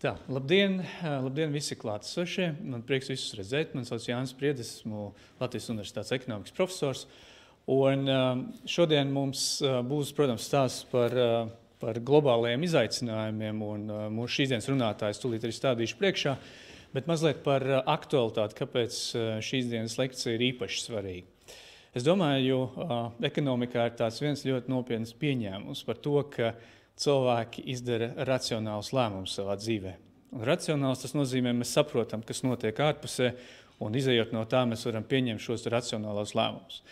Tā, labdien, labdien visi klātesošie. Man prieks visus redzēt. Man sauc Jānis Priedis, esmu Latvijas Universitātes ekonomikas profesors. Un šodien mums būs, protams, stāsts par, par globālajiem izaicinājumiem, un mūsu šīs dienas runātājs tūlīt arī stādīšu priekšā, bet mazliet par aktualitāti, kāpēc šīs dienas lekcija ir īpaši svarīga. Es domāju, jo ekonomikā ir tāds viens ļoti nopietns pieņēmums par to, ka cilvēki izdara racionālus lēmumus savā dzīvē. Un racionāls tas nozīmē, mēs saprotam, kas notiek ārpusē, un izējot no tā, mēs varam pieņemt šos racionālos lēmumus.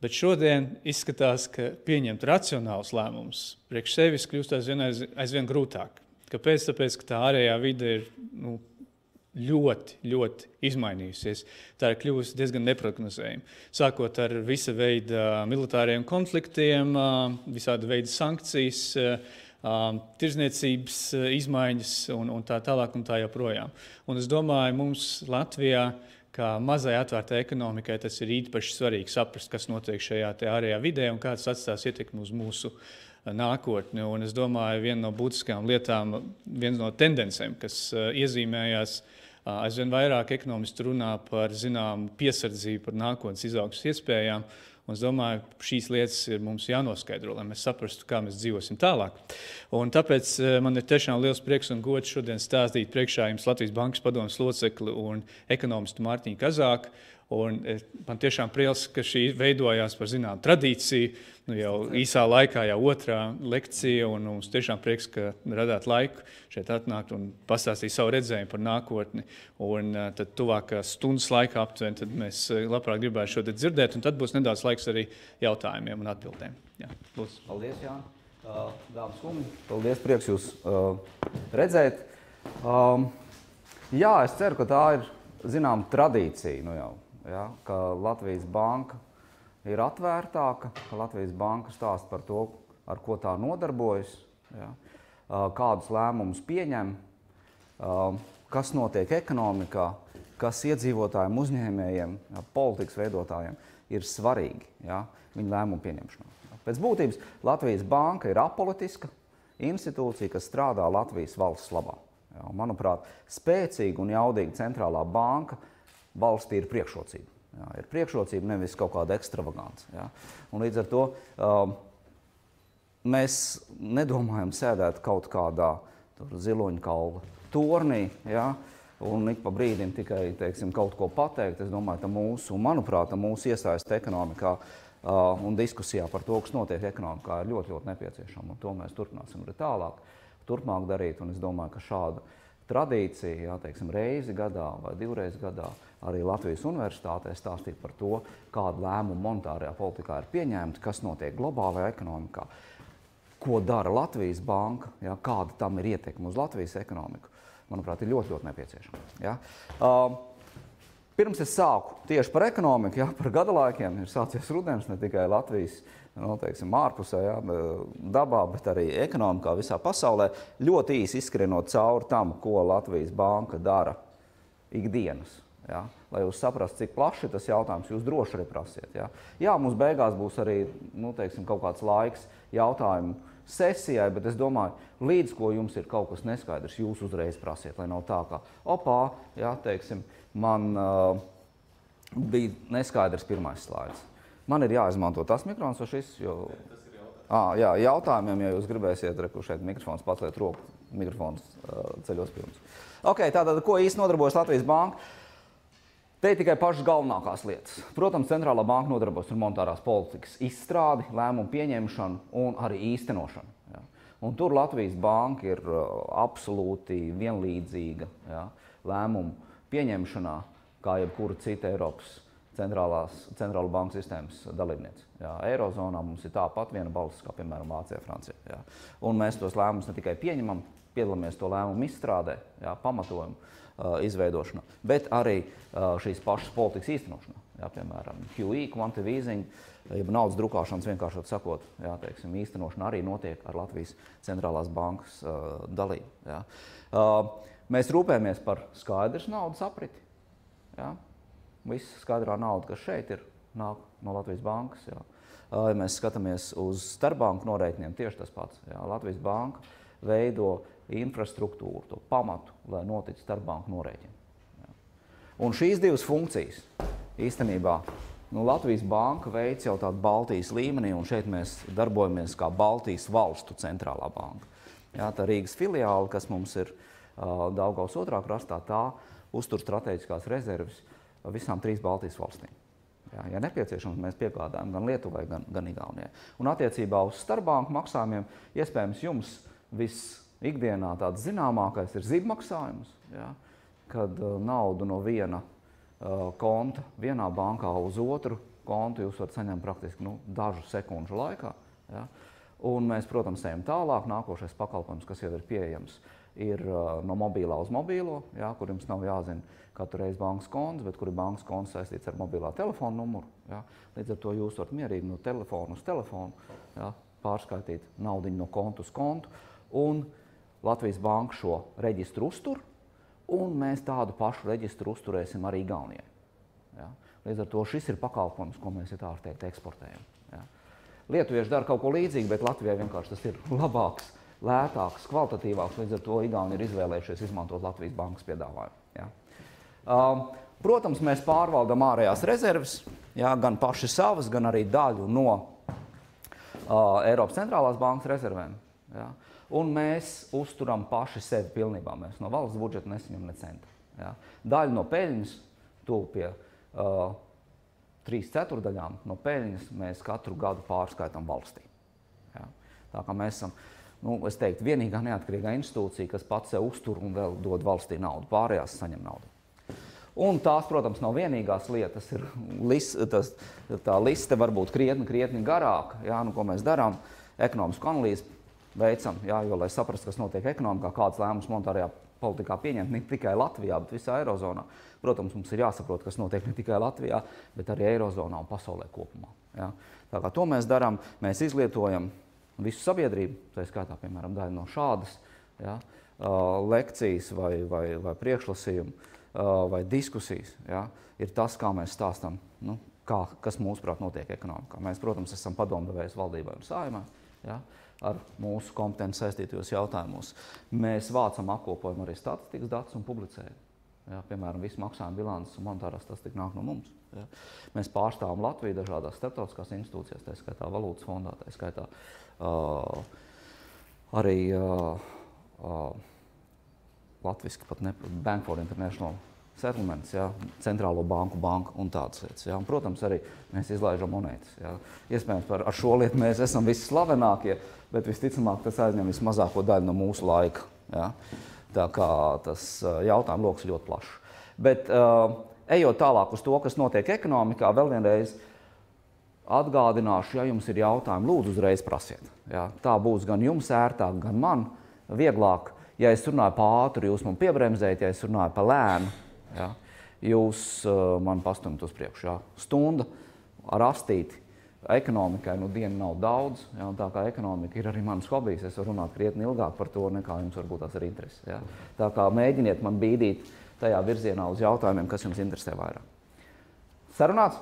Bet šodien izskatās, ka pieņemt racionālus lēmumus priekš sevis kļūst aizvien, aizvien grūtāk. Kāpēc? Tāpēc, ka tā ārējā vide ir nu, ļoti, ļoti izmainījusies. Tā ir kļuvusi diezgan neparedzējama. Sākot ar visa veida militāriem konfliktiem, visāda veida sankcijas, tirzniecības izmaiņas un, un tā tālāk un tā joprojām. Un es domāju, mums Latvijā, kā mazai atvērtai ekonomikai, tas ir īpaši svarīgi saprast, kas notiek šajā ārējā vidē un kāds atstās ietekmi uz mūsu nākotni. Un es domāju, viena no būtiskām lietām, viena no tendencēm, kas iezīmējās aizvien vairāk ekonomisti runā par zināmu piesardzību, par nākotnes izaugsmas iespējām. Un es domāju, šīs lietas ir mums jānoskaidro, lai mēs saprastu, kā mēs dzīvosim tālāk. Un tāpēc man ir tiešām liels prieks un gods šodien stāstīt priekšā jums Latvijas Bankas padomus locekli un ekonomistu Mārtiņu Kazāku. Un man tiešām prieks, ka šī veidojās par zināmu tradīciju. Nu, jau īsā laikā, jau otrā lekcija, un mums tiešām prieks, ka radāt laiku šeit atnākt un pastāstīt savu redzējumu par nākotni. Un tad tuvākās stundas laikā aptuveni, tad mēs labprāt gribētu šo dzirdēt, un tad būs nedaudz laiks arī jautājumiem un atbildēm. Jā, lūdzu. Paldies. Uh, dāmas kungi, paldies, prieks jūs redzēt. Jā, es ceru, ka tā ir, zinām, tradīcija nu jau ja, ka Latvijas banka ir atvērtāka, ka Latvijas banka stāsta par to, ar ko tā nodarbojas, ja, kādus lēmumus pieņem, kas notiek ekonomikā, kas iedzīvotājiem, uzņēmējiem, ja, politikas veidotājiem ir svarīgi ja, viņu lēmumu pieņemšanā. Pēc būtības Latvijas banka ir apolitiska institūcija, kas strādā Latvijas valsts labā. Ja, manuprāt, spēcīga un jaudīga centrālā banka – valstī ir priekšrocība. Jā, ir priekšrocība, nevis kaut kāda ekstravagants. Jā. Un līdz ar to um, mēs nedomājam sēdēt kaut kādā ziloņkaula tornī. Jā, un ik pa brīdim tikai teiksim, kaut ko pateikt. Es domāju, ka mūsu, manuprāt, mūsu iesaiste ekonomikā uh, un diskusijā par to, kas notiek ekonomikā, ir ļoti, ļoti nepieciešama. Un to mēs turpināsim arī tālāk, turpmāk darīt. Un es domāju, ka šāda tradīcija, jā, teiksim, reizi gadā vai divreiz gadā, arī Latvijas universitātē stāstīt par to, kādu lēmumu monetārajā politikā ir pieņemti, kas notiek globālajā ekonomikā, ko dara Latvijas banka, ja, kāda tam ir ietekme uz Latvijas ekonomiku. Manuprāt, ir ļoti, ļoti nepieciešama. Ja. Uh, pirms es sāku tieši par ekonomiku, ja, par gada laikiem, ir sācies rudens ne tikai Latvijas nu, teiksim, ārpusē, ja, dabā, bet arī ekonomikā visā pasaulē. Ļoti īsi izskrienot cauri tam, ko Latvijas banka dara ikdienas Ja? Lai jūs saprastu, cik plaši tas jautājums, jūs droši arī prasiet. Ja? Jā, mums beigās būs arī nu, teiksim, kaut kāds laiks jautājumu sesijai, bet es domāju, līdz ko jums ir kaut kas neskaidrs, jūs uzreiz prasiet, lai nav tā, ka opā, ja, teiksim, man uh, bija neskaidrs pirmais slaids. Man ir jāizmanto tas mikrofons vai šis, jo... Ah, jā, jautājumiem, ja jūs gribēsiet, reku šeit mikrofons pacēt roku, mikrofons uh, ceļos pirms. Ok, tātad, ko īsti nodarbojas Latvijas Banka? Te ir tikai pašas galvenākās lietas. Protams, centrālā banka nodarbojas ar monetārās politikas izstrādi, lēmumu pieņemšanu un arī īstenošanu. Ja. Un tur Latvijas banka ir uh, absolūti vienlīdzīga ja, lēmumu pieņemšanā, kā jebkura cita Eiropas centrālās, centrāla banka sistēmas dalībniece. Eirozonā mums ir tāpat viena balss, kā piemēram Vācijā, Francijā. Ja. Un mēs tos lēmumus ne tikai pieņemam, piedalāmies to lēmumu izstrādē, ja, pamatojumu Uh, izveidošanā, bet arī uh, šīs pašas politikas īstenošanā. Jā, piemēram, QE, quantitative easing, jeb naudas drukāšanas vienkāršot sakot, jā, teiksim, īstenošana arī notiek ar Latvijas centrālās bankas uh, dalību. Jā. Uh, mēs rūpējamies par skaidrs naudas apriti. Jā. Viss skaidrā nauda, kas šeit ir, nāk no Latvijas bankas. Jā. Uh, ja mēs skatāmies uz starpbanku norēķiniem, tieši tas pats. Jā. Latvijas banka veido infrastruktūru, to pamatu, lai notiktu starpbanku. Ja. Un šīs divas funkcijas īstenībā nu, Latvijas banka veic jau tādu Baltijas līmenī, un šeit mēs darbojamies kā Baltijas valstu centrālā banka. Ja, tā Rīgas filiāla, kas mums ir uh, Daugaus otrā krastā, tā uztur strateģiskās rezerves visām trīs Baltijas valstīm. Jā, ja nepieciešams, mēs piegādājam gan Lietuvai, gan, gan Igaunijai. Un attiecībā uz starpbanku maksājumiem, iespējams, jums viss ikdienā tāds zināmākais ir zibmaksājums, jā, kad uh, naudu no viena uh, konta vienā bankā uz otru kontu jūs varat saņemt praktiski nu, dažu sekundžu laikā. Jā. Un mēs, protams, ejam tālāk. Nākošais pakalpojums, kas jau ir pieejams, ir no mobilā uz mobīlo, jā, kur jums nav jāzina katru reizi bankas konts, bet kur ir bankas konts saistīts ar mobilā telefona numuru. Jā. Līdz ar to jūs varat mierīgi no telefona uz telefonu jā, pārskaitīt naudu no konta uz kontu. Un Latvijas banka šo reģistru uztur, un mēs tādu pašu reģistru uzturēsim arī Igaunijai. Ja? Līdz ar to šis ir pakalpojums, ko mēs teikt eksportējam. Ja? Lietuvieši dara kaut ko līdzīgu, bet Latvijai vienkārši tas ir labāks, lētāks, kvalitatīvāks. Līdz ar to Igauni ir izvēlējušies izmantot Latvijas bankas piedāvājumu. Ja? Um, protams, mēs pārvaldam ārējās rezerves, ja, gan paši savas, gan arī daļu no uh, Eiropas centrālās bankas rezervēm. Ja. Un mēs uzturam paši sevi pilnībā. Mēs no valsts budžeta nesaņemam ne centa. Ja. Daļa no peļņas, tuvu pie uh, trīs ceturdaļām no peļņas, mēs katru gadu pārskaitām valstī. Ja. Tā kā mēs esam nu, teiktu, vienīgā neatkarīgā institūcija, kas pats sev uztur un vēl dod valstī naudu. Pārējās saņem naudu. Un tās, protams, nav vienīgās lietas. Ir lis, tas, tā liste var būt krietni, krietni garāka, jā, nu, ko mēs darām. Ekonomisku analīzi veicam, jā, jo, lai saprastu, kas notiek ekonomikā, kādas lēmumus monetārajā politikā pieņemt ne tikai Latvijā, bet visā Eirozonā. Protams, mums ir jāsaprot, kas notiek ne tikai Latvijā, bet arī Eirozonā un pasaulē kopumā. Jā. Tā kā to mēs darām, mēs izlietojam visu sabiedrību, tā skaitā, piemēram, daļu no šādas jā, lekcijas vai, vai, vai priekšlasījumu vai diskusijas, ja, ir tas, kā mēs stāstām, nu, kā, kas mūsuprāt notiek ekonomikā. Mēs, protams, esam padomdevējs valdībai un sājumai ja, ar mūsu kompetenci saistītajos jautājumos. Mēs vācam apkopojumu arī statistikas datus un publicējam. Ja, piemēram, visu maksājumu bilances un monetārā statistika nāk no mums. Ja. Mēs pārstāvam Latviju dažādās starptautiskās institūcijās, tā skaitā valūtas fondā, tā skaitā uh, arī uh, uh, latviski pat ne Bank for International Settlements, jā, centrālo banku banka un tādas lietas. Jā. Un, protams, arī mēs izlaižam monētas. Jā. Iespējams, par ar šo lietu mēs esam visslavenākie, bet visticamāk tas aizņem vismazāko daļu no mūsu laika. Jā. Tā kā tas jautājumu lokus ir ļoti plašs. Bet uh, ejot tālāk uz to, kas notiek ekonomikā, vēl vienreiz atgādināšu, ja jums ir jautājumi, lūdzu uzreiz prasiet. Jā. Tā būs gan jums ērtāk, gan man vieglāk ja es runāju pa ātru, jūs man piebremzējat, ja es runāju pa lēnu, ja, jūs uh, man pastumat uz priekšu. Ja. Stunda ar astīti ekonomikai nu diena nav daudz, ja, tā kā ekonomika ir arī mans hobijs, es varu runāt krietni ilgāk par to, nekā jums varbūt tās ir interesi. Ja. Tā kā mēģiniet man bīdīt tajā virzienā uz jautājumiem, kas jums interesē vairāk. Sarunāts?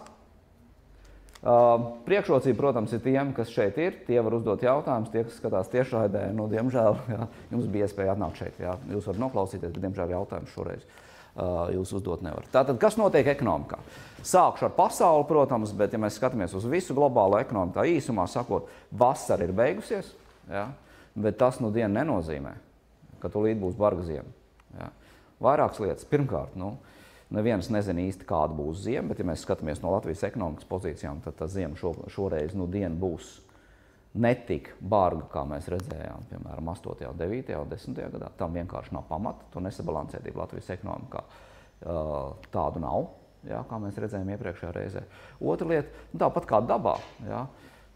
Priekšrocība, protams, ir tiem, kas šeit ir. Tie var uzdot jautājumus, tie, kas skatās tiešraidē. Nu, diemžēl jā, jums bija iespēja atnākt šeit. Jā. Jūs varat noklausīties, bet, diemžēl, jautājumus šoreiz jūs uzdot nevarat. Tātad, kas notiek ekonomikā? Sākšu ar pasauli, protams, bet, ja mēs skatāmies uz visu globālo ekonomiku, tā īsumā sakot, vasara ir beigusies, jā, bet tas nu dienu nenozīmē, ka tūlīt būs barga ziema. Vairākas lietas. Pirmkārt, nu, uh, Neviens nezina īsti, kāda būs zima, bet, ja mēs skatāmies no Latvijas ekonomikas pozīcijām, tad tā zima šo, šoreiz nu, būs netik barga, kā mēs redzējām, piemēram, 8., 9. un 10. gadā. Tam vienkārši nav pamata. To nesabalansētību Latvijas ekonomikā tādu nav, jā, kā mēs redzējām iepriekšējā reizē. Otra lieta, nu, tāpat kā dabā, jā,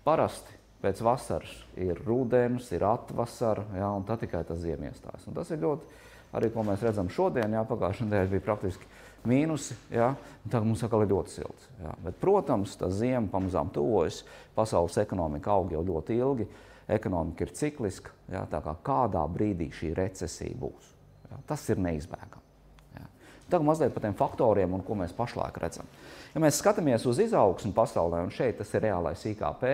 parasti pēc vasaras ir rudens, ir atvasara, jā, un tad tikai tas ziem iestājas. Un tas ir ļoti, arī ko mēs redzam šodien, jā, pagājušajā nedēļā bija praktiski mīnusi, ja? tagad mums atkal ir ļoti silts. Ja? Bet, protams, tā ziema pamazām tuvojas, pasaules ekonomika aug jau ļoti ilgi, ekonomika ir cikliska, ja? kā kādā brīdī šī recesija būs. Ja? Tas ir neizbēgami. Ja? Tagad mazliet par tiem faktoriem, un ko mēs pašlaik redzam. Ja mēs skatāmies uz izaugsmu pasaulē, un šeit tas ir reālais IKP,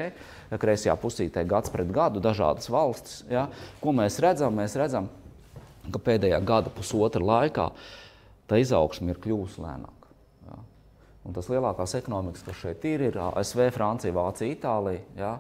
kreisajā pusītē gads pret gadu, dažādas valstis, ja? ko mēs redzam? Mēs redzam ka pēdējā gada pusotra laikā tā izaugsme ir kļuvusi lēnāka. Ja. Un tas lielākās ekonomikas, kas šeit ir, ir ASV, Francija, Vācija, Itālija. Ja.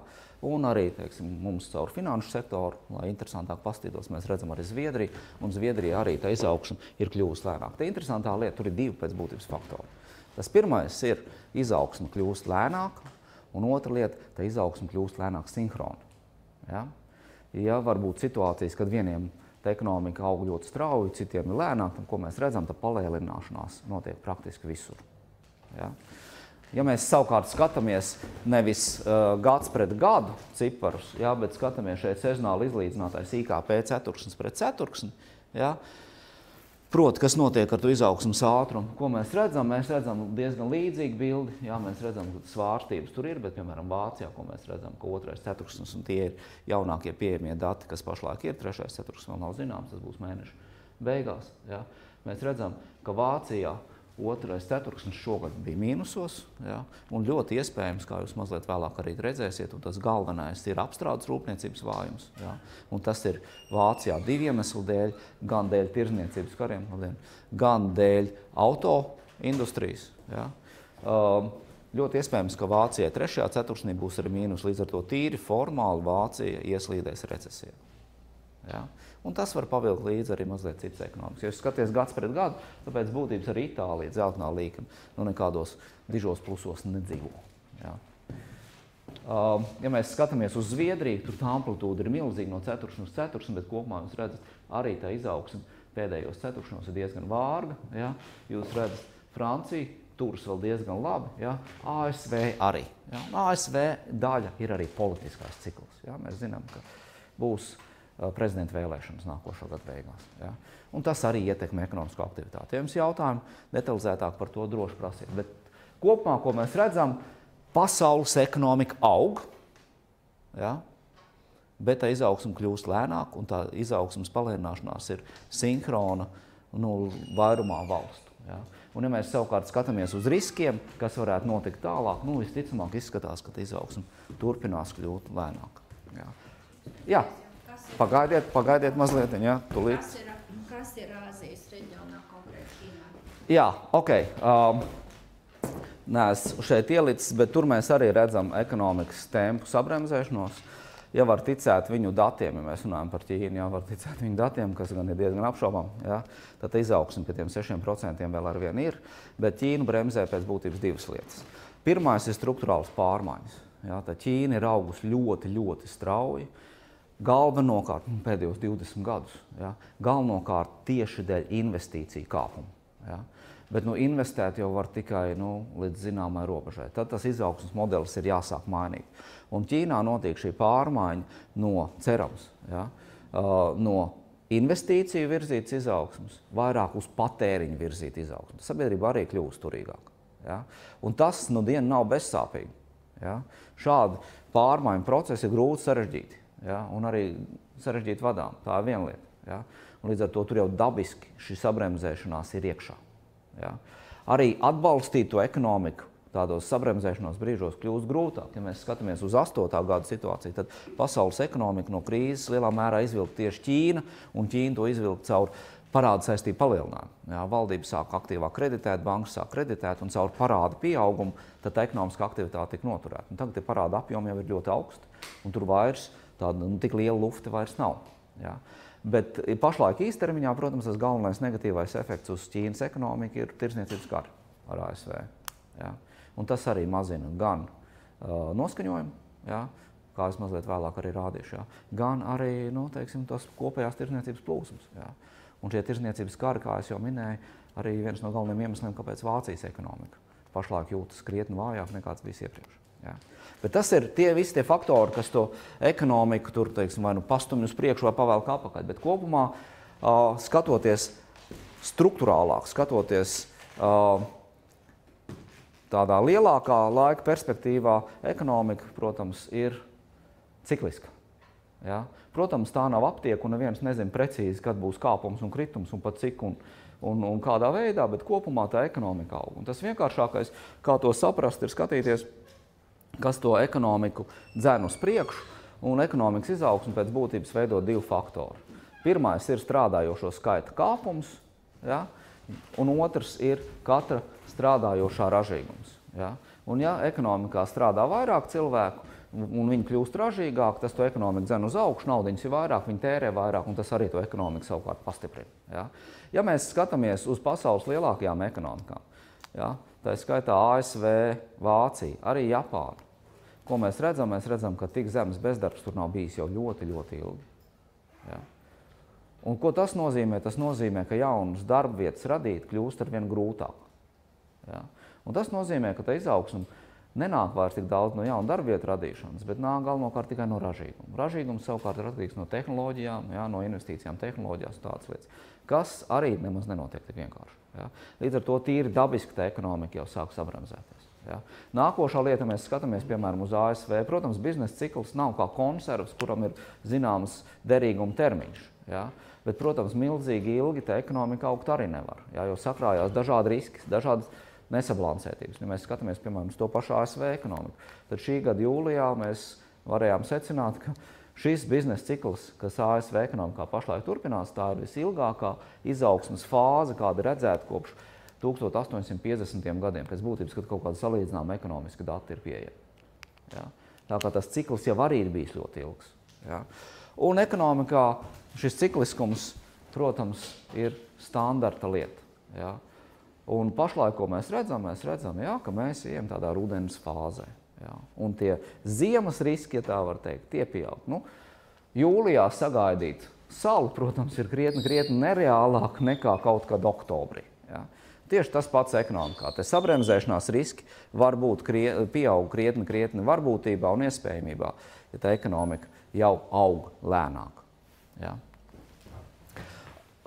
Un arī teiksim, mums caur finanšu sektoru, lai interesantāk paskatītos, mēs redzam arī Zviedriju. Un Zviedrija arī tā izaugsme ir kļuvusi lēnāka. Tā interesantā lieta, tur ir divi pēc būtības faktori. Tas pirmais ir izaugsme kļūst lēnāka, un otra lieta, tā izaugsme kļūst lēnāk sinhrona. Ja? ja var būt situācijas, kad vieniem tā ekonomika aug ļoti strauji, citiem ir lēnāk, tad, ko mēs redzam, tā palielināšanās notiek praktiski visur. Ja? Ja mēs savukārt skatāmies nevis uh, gads pret gadu ciparus, ja, bet skatāmies šeit sezonāli izlīdzinātais IKP ceturksnis pret ceturksni, ja, Proti, kas notiek ar to izaugsmas ātrumu? Ko mēs redzam? Mēs redzam diezgan līdzīgu bildi. Jā, mēs redzam, ka svārstības tur ir, bet, piemēram, Vācijā, ko mēs redzam, ka otrais ceturksnis, un tie ir jaunākie pieejamie dati, kas pašlaik ir, trešais ceturksnis vēl nav zināms, tas būs mēneša beigās. Jā. Mēs redzam, ka Vācijā Otrais ceturksnis šogad bija mīnusos. Ja, un ļoti iespējams, kā jūs mazliet vēlāk arī redzēsiet, tas galvenais ir apstrādes rūpniecības vājums. Ja, un tas ir Vācijā divu iemeslu dēļ, gan dēļ tirzniecības kariem, gan dēļ auto industrijas. Ja. Um, ļoti iespējams, ka Vācijai trešajā ceturksnī būs arī mīnus, līdz ar to tīri formāli Vācija ieslīdēs recesijā. Ja. Un tas var pavilkt līdzi arī mazliet citas ekonomikas. Ja skaties gads pret gadu, tāpēc būtības arī Itālija, dzeltenā līkuma, nu nekādos dižos plusos nedzīvo. Ja. Uh, ja mēs skatāmies uz Zviedriju, tur tā amplitūda ir milzīga no ceturkšņa uz ceturkšņu, bet kopumā jūs redzat, arī tā izaugsme pēdējos ceturkšņos ir diezgan vārga. Ja. Jūs redzat, Francija turas vēl diezgan labi, ja. ASV arī. Ja. ASV daļa ir arī politiskās cikls. Ja. Mēs zinām, ka būs prezidenta vēlēšanas nākošo gadu beigās. Ja? Un tas arī ietekmē ekonomisko aktivitāti. Ja jums jautājumi detalizētāk par to droši prasiet. Bet kopumā, ko mēs redzam, pasaules ekonomika aug, ja? bet tā izaugsme kļūst lēnāka un tā izaugsmes palēnināšanās ir sinhrona nu, vairumā valstu. Ja? Un, ja mēs savukārt skatāmies uz riskiem, kas varētu notikt tālāk, nu, visticamāk izskatās, ka izaugsme turpinās kļūt lēnāka. Ja? Jā. Pagaidiet, pagaidiet mazliet, ja, tūlīt. Kas ir, kas ir Āzijas reģionā konkrēti Ķīnā? Jā, ok. Um, Nē, es šeit ielicis, bet tur mēs arī redzam ekonomikas tempu sabremzēšanos. Ja var ticēt viņu datiem, ja mēs runājam par Ķīnu, ja var ticēt viņu datiem, kas gan ir diezgan apšaubām, ja, tad izaugsme pie tiem 6% vēl ar vienu ir, bet Ķīnu bremzē pēc būtības divas lietas. Pirmais ir struktūrāls pārmaiņas. Ja, Ķīna ir augusi ļoti, ļoti strauji. Uh, galvenokārt nu, pēdējos 20 gadus, ja, galvenokārt tieši dēļ investīciju kāpuma. Ja. Bet nu, investēt jau var tikai nu, līdz zināmai robežai. Tad tas izaugsmas modelis ir jāsāk mainīt. Un Ķīnā notiek šī pārmaiņa no cerams, ja, no investīciju virzītas izaugsmas, vairāk uz patēriņu virzīt izaugsmu. Sabiedrība arī kļūst turīgāka. Ja? Un tas nu dienu nav bezsāpīgi. Ja? Šādi pārmaiņu procesi ir grūti sarežģīti ja, un arī sarežģīti vadām. Tā ir viena lieta. Ja. Un līdz ar to tur jau dabiski šī sabremzēšanās ir iekšā. Ja. Arī atbalstīt to ekonomiku tādos sabremzēšanās brīžos kļūst grūtāk. Ja mēs skatāmies uz 8. gada situāciju, tad pasaules ekonomika no krīzes lielā mērā izvilka tieši Ķīna, un Ķīna to izvilka caur parāda saistību palielinājumu. Jā, valdība sāk aktīvāk kreditēt, bankas sāk kreditēt, un caur parāda pieaugumu tad ekonomiskā aktivitāte tika noturēta. Un tagad parāda apjomi jau ir ļoti augsti, un tur vairs tāda nu, tik liela lufta vairs nav. Jā. Bet pašlaik īstermiņā, protams, tas galvenais negatīvais efekts uz Ķīnas ekonomiku ir tirsniecības kara ar ASV. Jā. Un tas arī mazina gan uh, noskaņojumu, jā, kā es mazliet vēlāk arī rādīšu, jā, gan arī nu, teiksim, tos kopējās tirsniecības plūsmas. Jā. Un šie tirsniecības kari, kā jau minēju, arī viens no galvenajiem iemesliem, kāpēc Vācijas ekonomika pašlaik jūtas krietni vājāk nekā tas bija iepriekš. Jā. Bet tas ir tie visi tie faktori, kas to ekonomiku tur, teiksim, vai nu pastumj uz priekšu vai pavēl kā apakaļ. Bet kopumā uh, skatoties struktūrālāk, skatoties uh, tādā lielākā laika perspektīvā, ekonomika, protams, ir cikliska. Ja? Protams, tā nav aptiek, un neviens nezina precīzi, kad būs kāpums un kritums un pat cik un, un, un kādā veidā, bet kopumā tā ekonomika aug. Un tas vienkāršākais, kā to saprast, ir skatīties kas to ekonomiku dzen uz priekšu, un ekonomikas izaugsmu pēc būtības veido divi faktori. Pirmais ir strādājošo skaita kāpums, ja? un otrs ir katra strādājošā ražīgums. Ja? Un ja ekonomikā strādā vairāk cilvēku, un viņi kļūst ražīgāki, tas to ekonomiku dzen uz augšu, naudiņas ir vairāk, viņi tērē vairāk, un tas arī to ekonomiku savukārt pastiprina. Ja? ja mēs skatāmies uz pasaules lielākajām ekonomikām, ja? tā ir skaitā ASV, Vācija, arī Japāna, ko mēs redzam? Mēs redzam, ka tik zemes bezdarbs tur nav bijis jau ļoti, ļoti ilgi. Ja? Un ko tas nozīmē? Tas nozīmē, ka jaunas darba vietas radīt kļūst ar vien grūtāk. Ja? Un tas nozīmē, ka tā izaugsme nenāk vairs tik daudz no jaunu darbvietu radīšanas, bet nāk galvenokārt tikai no ražīguma. Ražīgums savukārt ir atkarīgs no tehnoloģijām, jā, no investīcijām tehnoloģijās un tādas lietas, kas arī nemaz nenotiek tik vienkārši. Jā. Līdz ar to tīri dabiski tā ekonomika jau sāk sabramzēties. Ja. Nākošā lieta, mēs skatāmies piemēram uz ASV. Protams, biznesa cikls nav kā konservs, kuram ir zināms derīguma termiņš. Ja. Bet, protams, milzīgi ilgi tā ekonomika augt arī nevar, ja, jo sakrājās dažādi riski, dažādas nesabalansētības. Ja mēs skatāmies piemēram uz to pašu ASV ekonomiku, tad šī gada jūlijā mēs varējām secināt, ka šis biznesa cikls, kas ASV ekonomikā pašlaik turpinās, tā ir visilgākā izaugsmas fāze, kāda redzēta kopš 1850. gadiem, pēc būtības, kad kaut kāda salīdzināma ekonomiska data ir pieejama. Ja? Tā kā tas cikls jau arī ir bijis ļoti ilgs. Ja? Un ekonomikā šis cikliskums, protams, ir standarta lieta. Ja? Un pašlaik, ko mēs redzam, mēs redzam, jā, ka mēs ejam tādā rudens fāzē. Jā. Un tie ziemas riski, ja tā var teikt, tie pieaug. Nu, jūlijā sagaidīt salu, protams, ir krietni, krietni nereālāk nekā kaut kad oktobrī. Jā. Tieši tas pats ekonomikā. Te sabremzēšanās riski var būt krie, pieaug krietni, krietni varbūtībā un iespējamībā, ja tā ekonomika jau aug lēnāk. Jā.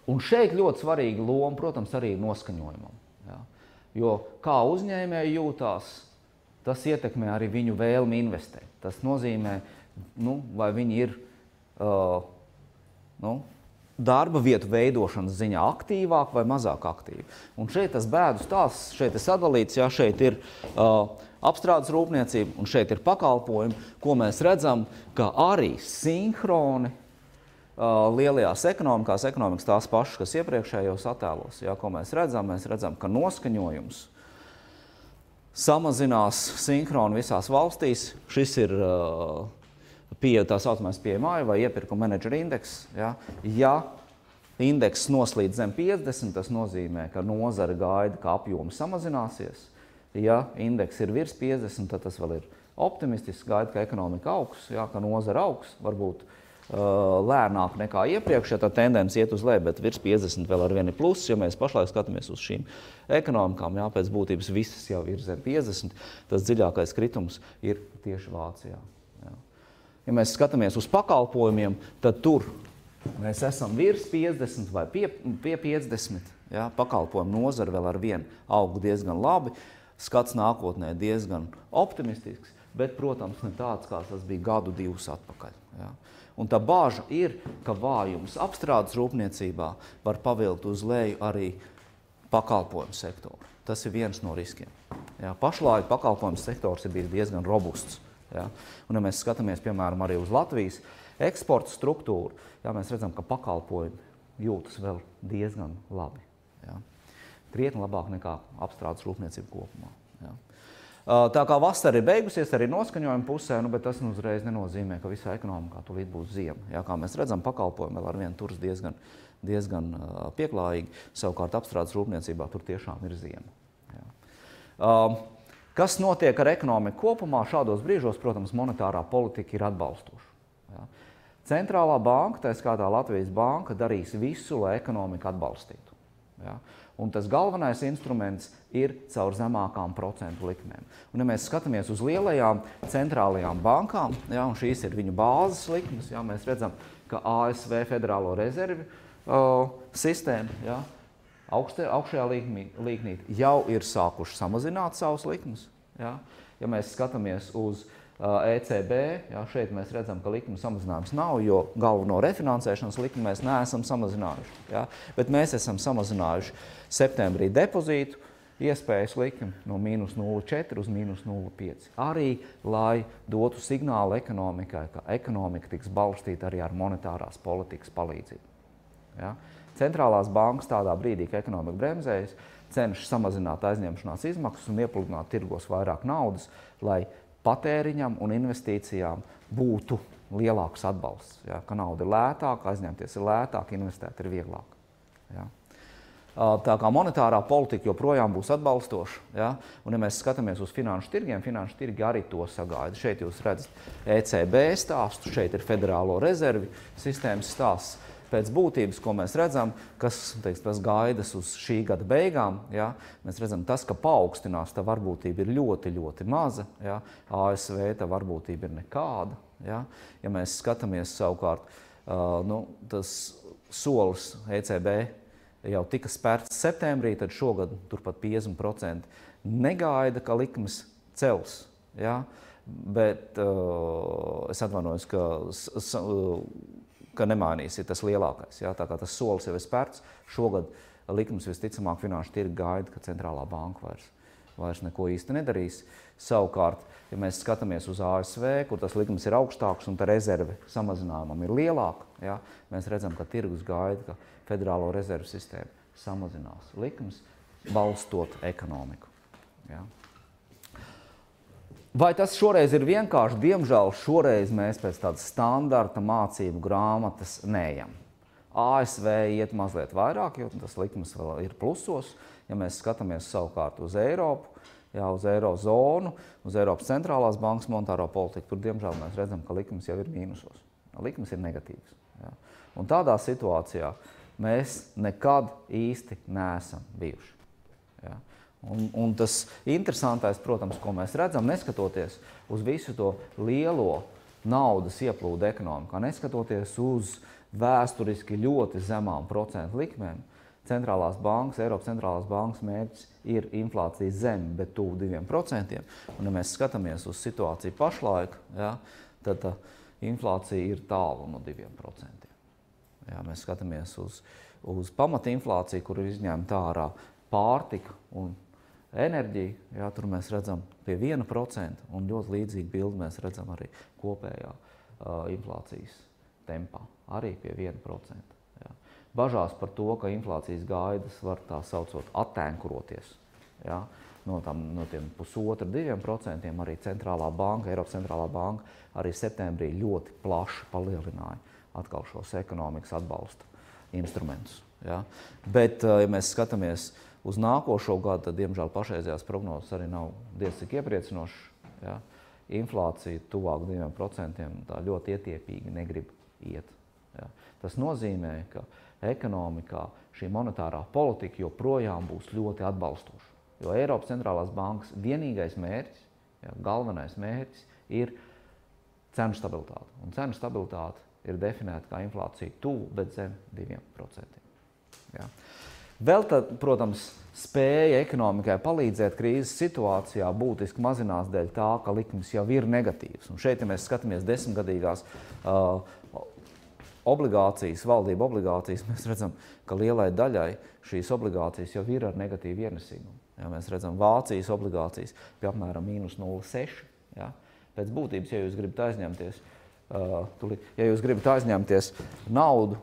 Un šeit ļoti svarīga loma, protams, arī noskaņojumam. Jo kā uzņēmēji jūtās, tas ietekmē arī viņu vēlmi investēt. Tas nozīmē, nu, vai viņi ir uh, nu, darba vietu veidošanas ziņā aktīvāk vai mazāk aktīvi. Un šeit tas bēdu stāsts, šeit ir sadalīts, jā, šeit ir uh, apstrādes rūpniecība un šeit ir pakalpojumi, ko mēs redzam, ka arī sinhroni lielajās ekonomikās, ekonomikas tās pašas, kas iepriekšējos attēlos, jā, ko mēs redzam, mēs redzam, ka noskaņojums samazinās sinhroni visās valstīs. Šis ir uh, pie, tā saucamais pieejamāja vai iepirkuma menedžera indeks. Ja, ja indeks noslīd zem 50, tas nozīmē, ka nozara gaida, ka apjomi samazināsies. Ja indeks ir virs 50, tad tas vēl ir optimistisks, gaida, ka ekonomika augs, ja, ka nozara augs, varbūt uh, lēnāk nekā iepriekš, ja tā tendence iet uz leju, bet virs 50 vēl ar vienu plusu. Ja mēs pašlaik skatāmies uz šīm ekonomikām, jā, pēc būtības visas jau ir zem 50, tas dziļākais kritums ir tieši Vācijā. Ja mēs skatāmies uz pakalpojumiem, tad tur mēs esam virs 50 vai pie, pie 50. Jā, pakalpojumu nozara vēl ar vienu aug diezgan labi, skats nākotnē diezgan optimistisks, bet, protams, ne tāds, kā tas bija gadu divus atpakaļ. Jā. Un tā bāža ir, ka vājums apstrādes rūpniecībā var pavilkt uz leju arī pakalpojumu sektoru. Tas ir viens no riskiem. Jā, pašlaik pakalpojumu sektors ir bijis diezgan robusts. Jā. Un, ja mēs skatāmies piemēram arī uz Latvijas eksporta struktūru, jā, mēs redzam, ka pakalpojumi jūtas vēl diezgan labi. Jā. Krietni labāk nekā apstrādes rūpniecība kopumā. Jā. Tā kā vasara ir beigusies arī noskaņojuma pusē, nu, bet tas nu uzreiz nenozīmē, ka visā ekonomikā tūlīt būs ziema. Jā, kā mēs redzam, pakalpojumi vēl ar vienu turas diezgan, diezgan pieklājīgi. Savukārt apstrādes rūpniecībā tur tiešām ir ziema. Jā. Kas notiek ar ekonomiku kopumā? Šādos brīžos, protams, monetārā politika ir atbalstoša. Jā. Centrālā banka, tā skaitā Latvijas banka, darīs visu, lai ekonomiku atbalstītu. Ja? Un tas galvenais instruments ir caur zemākām procentu likmēm. Un, ja mēs skatāmies uz lielajām centrālajām bankām, ja, un šīs ir viņu bāzes likmes, ja, mēs redzam, ka ASV Federālo rezervi uh, sistēma ja, augstē, augšējā līknī, līknī jau ir sākuši samazināt savus likmes. Ja. Ja mēs skatāmies uz uh, ECB. Jā, šeit mēs redzam, ka likuma samazinājums nav, jo galveno refinansēšanas likumu mēs neesam samazinājuši. Jā, bet mēs esam samazinājuši septembrī depozītu iespējas likmi no mīnus 0,4 uz mīnus 0,5. Arī, lai dotu signālu ekonomikai, ka ekonomika tiks balstīta arī ar monetārās politikas palīdzību. Ja? Centrālās bankas tādā brīdī, kad ekonomika bremzējas, cenšas samazināt aizņemšanās izmaksas un iepludināt tirgos vairāk naudas, lai patēriņam un investīcijām būtu lielāks atbalsts. Ja? Ka nauda ir lētāka, aizņemties ir lētāk, investēt ir vieglāk. Ja? Tā kā monetārā politika joprojām būs atbalstoša. Ja? Un, ja mēs skatāmies uz finanšu tirgiem, finanšu tirgi arī to sagaida. Šeit jūs redzat ECB stāstu, šeit ir Federālo rezervi sistēmas stāsts pēc būtības, ko mēs redzam, kas teiks, gaidas uz šī gada beigām, ja, mēs redzam, tas, ka paaugstinās, tā varbūtība ir ļoti, ļoti maza. Ja, ASV tā varbūtība ir nekāda. Ja, ja mēs skatāmies savukārt, uh, nu, tas solis ECB jau tika spērts septembrī, tad šogad turpat 50% negaida, ka likmes cels. Ja, bet uh, es atvainojos, ka ka nemainīsies tas lielākais. Ja? Tā kā tas solis jau ir spērts, šogad likums visticamāk finanšu tirgi gaida, ka centrālā banka vairs, vairs neko īsti nedarīs. Savukārt, ja mēs skatāmies uz ASV, kur tas likums ir augstāks un tā rezerve samazinājumam ir lielāka, ja? mēs redzam, ka tirgus gaida, ka federālo rezervu sistēma samazinās likums, balstot ekonomiku. Ja? Vai tas šoreiz ir vienkārši? Diemžēl šoreiz mēs pēc tādas standarta mācību grāmatas neejam. ASV iet mazliet vairāk, jo tas likums vēl ir plusos. Ja mēs skatāmies savukārt uz Eiropu, jā, uz Eirozonu, uz Eiropas centrālās bankas monetāro politiku, tur diemžēl mēs redzam, ka likums jau ir mīnusos. Likums ir negatīvs. Jā. Un tādā situācijā mēs nekad īsti neesam bijuši. Jā. Un, un tas interesantais, protams, ko mēs redzam, neskatoties uz visu to lielo naudas ieplūdu ekonomikā, neskatoties uz vēsturiski ļoti zemām procentu likmēm, centrālās bankas, Eiropas centrālās bankas mērķis ir inflācija zem, bet tuvu 2%. Un, ja mēs skatāmies uz situāciju pašlaik, ja, tad tā, inflācija ir tālu no 2%. Ja, mēs skatāmies uz, uz pamatinflāciju, kur ir izņemta ārā pārtika un enerģiju, jā, tur mēs redzam pie 1%, un ļoti līdzīgu bildi mēs redzam arī kopējā uh, inflācijas tempā, arī pie 1%. Jā. Bažās par to, ka inflācijas gaidas var tā saucot attēnkuroties. Jā. No, tam, no tiem pusotra, diviem procentiem arī centrālā banka, Eiropas centrālā banka arī septembrī ļoti plaši palielināja atkal šos ekonomikas atbalsta instrumentus. Ja? Bet, ja mēs skatāmies uh, uz nākošo gadu, tad, diemžēl, pašreizējās prognozes arī nav diezgan iepriecinošas. Ja? Inflācija tuvāk 2% tā ļoti ietiepīgi negrib iet. Ja? Tas nozīmē, ka ekonomikā šī monetārā politika joprojām būs ļoti atbalstoša. Jo Eiropas centrālās bankas vienīgais mērķis, ja, galvenais mērķis ir cenu stabilitāte. Un cenu stabilitāte ir definēta kā inflācija tuvu, bet zem 2%. Ja. Vēl tad, protams, spēja ekonomikai palīdzēt krīzes situācijā būtiski mazinās dēļ tā, ka likmes jau ir negatīvas. Un šeit, ja mēs skatāmies desmitgadīgās uh, obligācijas, valdību obligācijas, mēs redzam, ka lielai daļai šīs obligācijas jau ir ar negatīvu ienesīgumu. Ja mēs redzam Vācijas obligācijas pie apmēram mīnus 0,6. Ja? Pēc būtības, ja jūs gribat aizņemties, uh, tuli, ja jūs gribat aizņemties naudu,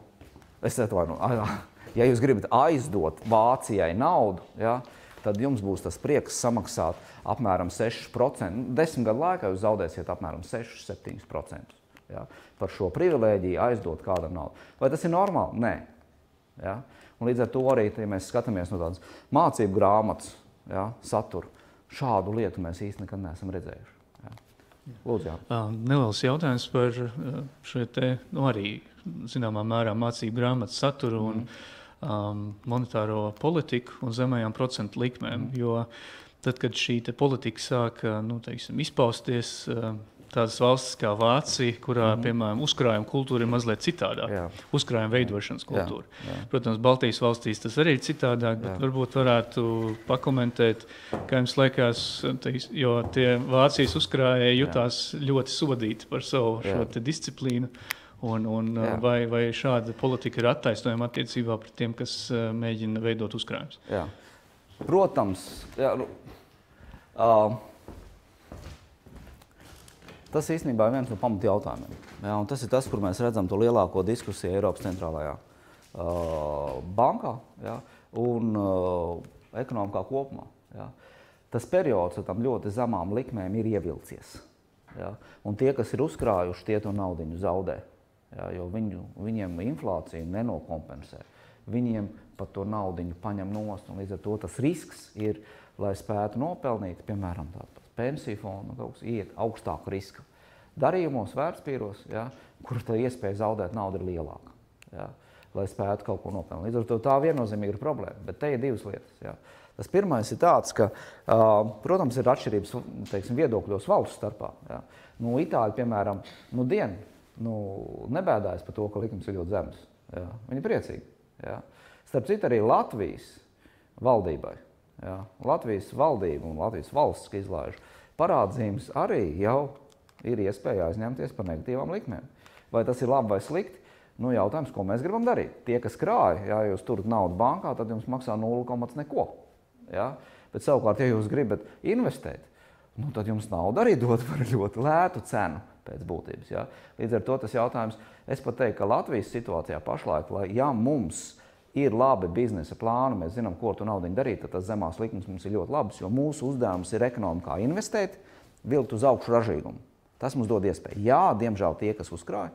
es atvainoju, ja jūs gribat aizdot Vācijai naudu, ja, tad jums būs tas prieks samaksāt apmēram 6%. Desmit gadu laikā jūs zaudēsiet apmēram 6-7% ja, par šo privilēģiju aizdot kādam naudu. Vai tas ir normāli? Nē. Ja? Un līdz ar to arī, ja mēs skatāmies no tādas mācību grāmatas ja, satura, šādu lietu mēs īsti nekad neesam redzējuši. Ja. Lūdzu, jā. Neliels jautājums par šo te, nu, arī zināmā mērā mācību grāmatas saturu. Mm. Un, um, monetāro politiku un zemajām procentu likmēm. Mm. Jo tad, kad šī politika sāka nu, teiksim, izpausties, uh, tādas valstis kā Vācija, kurā, mm. piemēram, uzkrājuma kultūra ir mazliet citādāka. Uzkrājuma veidošanas kultūra. Jā, jā. Protams, Baltijas valstīs tas arī ir citādāk, bet jā. varbūt varētu pakomentēt, kā jums liekas, teiks, jo tie Vācijas uzkrājēji jutās jā. ļoti sodīti par savu jā. disciplīnu. Un, un Jā. vai, vai šāda politika ir attaisnojama attiecībā pret tiem, kas uh, mēģina veidot uzkrājumus? Protams, jā, uh, tas īstenībā ir viens no pamatjautājumiem. Jā, tas ir tas, kur mēs redzam to lielāko diskusiju Eiropas centrālajā uh, bankā ja, un uh, ekonomikā kopumā. Ja. Tas periods ar tām ļoti zemām likmēm ir ievilcies. Ja. Un tie, kas ir uzkrājuši, tie to naudu zaudē. Ja, jo viņu, viņiem inflācija nenokompensē. Viņiem pat to naudu paņem nost. Līdz ar to tas risks ir, lai spētu nopelnīt, piemēram, tādu pensiju fondu, kaut kas iet augstāku risku. Darījumos, vērtspīros, ja, kur tā iespēja zaudēt naudu ir lielāka. Ja, lai spētu kaut ko nopelnīt. Līdz ar to tā viennozīmīgi ir problēma. Bet te ir divas lietas. Ja. Tas pirmais ir tāds, ka, protams, ir atšķirības teiksim, viedokļos valstu starpā. Ja. Nu, Itāļi, piemēram, nu, dien, nu, nebēdājas par to, ka likums ir ļoti zems. Ja. Viņi ir priecīgi. Ja. Starp citu, arī Latvijas valdībai, ja. Latvijas valdība un Latvijas valsts, kas izlaiž parādzīmes, arī jau ir iespēja aizņemties par negatīvām likmēm. Vai tas ir labi vai slikti? Nu, jautājums, ko mēs gribam darīt. Tie, kas krāja, ja jūs turat naudu bankā, tad jums maksā 0,1 neko. Ja? Bet savukārt, ja jūs gribat investēt, nu, tad jums nauda arī dod par ļoti lētu cenu pēc būtības. Ja? Līdz ar to tas jautājums, es pat teiktu, ka Latvijas situācijā pašlaik, lai ja mums ir labi biznesa plāni, mēs zinām, ko tu naudu darīt, tad tas zemās likmes mums ir ļoti labs, jo mūsu uzdevums ir ekonomikā investēt, vilkt uz augšu ražīgumu. Tas mums dod iespēju. Jā, diemžēl tie, kas uzkrāja,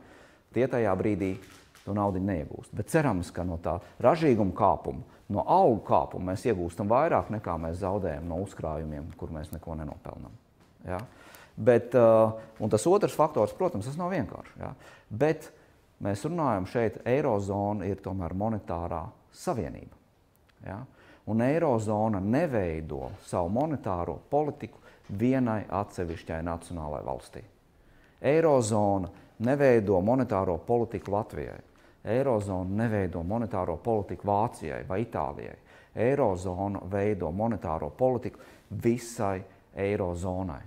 tie tajā brīdī to naudu neiegūst. Bet cerams, ka no tā ražīguma kāpuma no algu kāpuma mēs iegūstam vairāk nekā mēs zaudējam no uzkrājumiem, kur mēs neko nenopelnām. Ja? Bet, uh, un tas otrs faktors, protams, tas nav vienkārši. Ja? Bet mēs runājam šeit, Eirozona ir tomēr monetārā savienība. Ja? Un Eirozona neveido savu monetāro politiku vienai atsevišķai nacionālai valstī. Eirozona neveido monetāro politiku Latvijai. Eirozona neveido monetāro politiku Vācijai vai Itālijai. Eirozona veido monetāro politiku visai Eirozonai.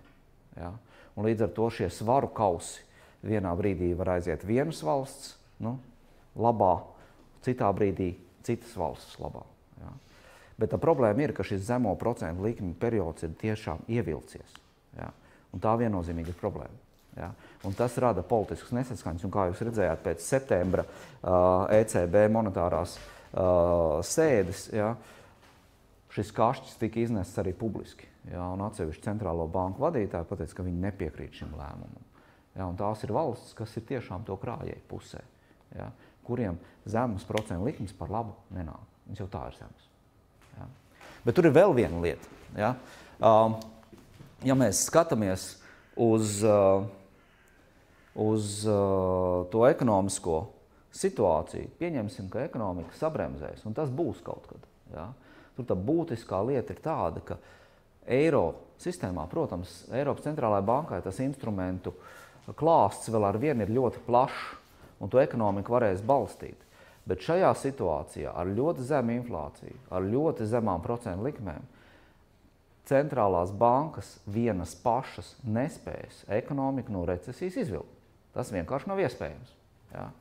Ja? Un līdz ar to šie svaru kausi vienā brīdī var aiziet vienas valsts nu, labā, citā brīdī citas valsts labā. Ja? Bet tā problēma ir, ka šis zemo procentu likmi periods ir tiešām ievilcies. Ja? Un tā viennozīmīgi ir problēma. Ja? Un tas rada politiskas nesaskaņas. Un, kā jūs redzējāt, pēc septembra uh, ECB monetārās uh, sēdes ja, šis kašķis tika iznests arī publiski. Ja, un atsevišķi centrālo banku vadītāji pateica, ka viņi nepiekrīt šim lēmumam. Ja, tās ir valstis, kas ir tiešām to krājēju pusē, ja, kuriem zemes procentu likmes par labu nenāk. Viņas jau tā ir zemes. Ja. Bet tur ir vēl viena lieta. Ja, um, ja mēs skatāmies uz uh, uz uh, to ekonomisko situāciju, pieņemsim, ka ekonomika sabremzēs, un tas būs kaut kad. Ja? Tur tā būtiskā lieta ir tāda, ka eiro sistēmā, protams, Eiropas centrālajai bankai tas instrumentu klāsts vēl ar vienu ir ļoti plašs, un to ekonomiku varēs balstīt. Bet šajā situācijā ar ļoti zemu inflāciju, ar ļoti zemām procentu likmēm, centrālās bankas vienas pašas nespējas ekonomiku no recesijas izvilkt. Tas vienkārši nav iespējams. Ja?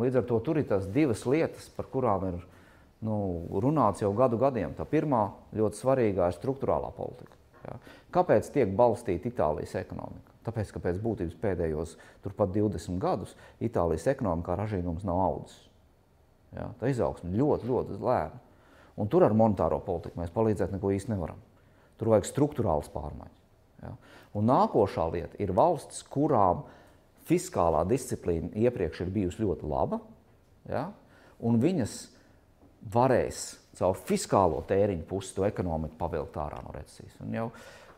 Līdz ar to tur ir tās divas lietas, par kurām ir nu, runāts jau gadu gadiem. Tā pirmā ļoti svarīgā ir struktūrālā politika. Ja? Kāpēc tiek balstīta Itālijas ekonomika? Tāpēc, ka pēc būtības pēdējos turpat 20 gadus Itālijas ekonomikā ražīgums nav audzis. Ja? Tā izaugsme ļoti, ļoti lēna. Un tur ar monetāro politiku mēs palīdzēt neko īsti nevaram. Tur vajag struktūrāls pārmaiņas. Ja? Un nākošā lieta ir valstis, kurām ir fiskālā disciplīna iepriekš ir bijusi ļoti laba, ja? un viņas varēs caur fiskālo tēriņu pusi to ekonomiku pavilkt ārā no recesijas. Un jau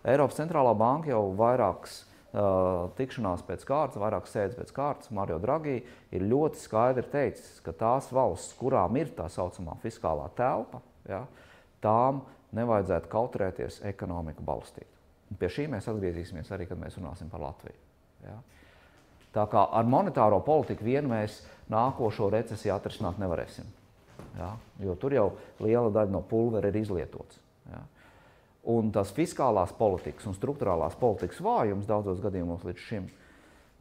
Eiropas centrālā banka jau vairākas uh, tikšanās pēc kārtas, vairākas sēdes pēc kārtas, Mario Draghi ir ļoti skaidri teicis, ka tās valsts, kurām ir tā saucamā fiskālā telpa, ja, tām nevajadzētu kautrēties ekonomiku balstīt. Un pie šī mēs atgriezīsimies arī, kad mēs runāsim par Latviju. Ja. Tā kā ar monetāro politiku vien mēs nākošo recesiju atrisināt nevarēsim. Ja? Jo tur jau liela daļa no pulvera ir izlietots. Ja? Un tas fiskālās politikas un struktūrālās politikas vājums daudzos gadījumos līdz šim,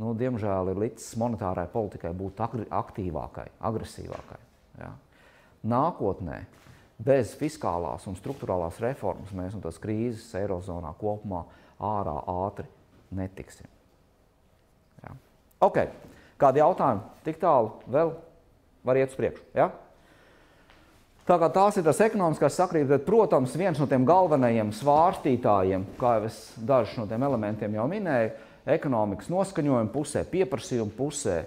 nu, diemžēl, ir licis monetārai politikai būt aktīvākai, agresīvākai. Ja? Nākotnē bez fiskālās un struktūrālās reformas mēs no tās krīzes Eirozonā kopumā ārā ātri netiksim. Ok, kādi jautājumi? Tik tālu vēl var iet uz priekšu. Ja? Tā kā tās ir tās ekonomiskās sakrības, bet, protams, viens no tiem galvenajiem svārstītājiem, kā jau es dažus no tiem elementiem jau minēju, ekonomikas noskaņojuma pusē, pieprasījuma pusē,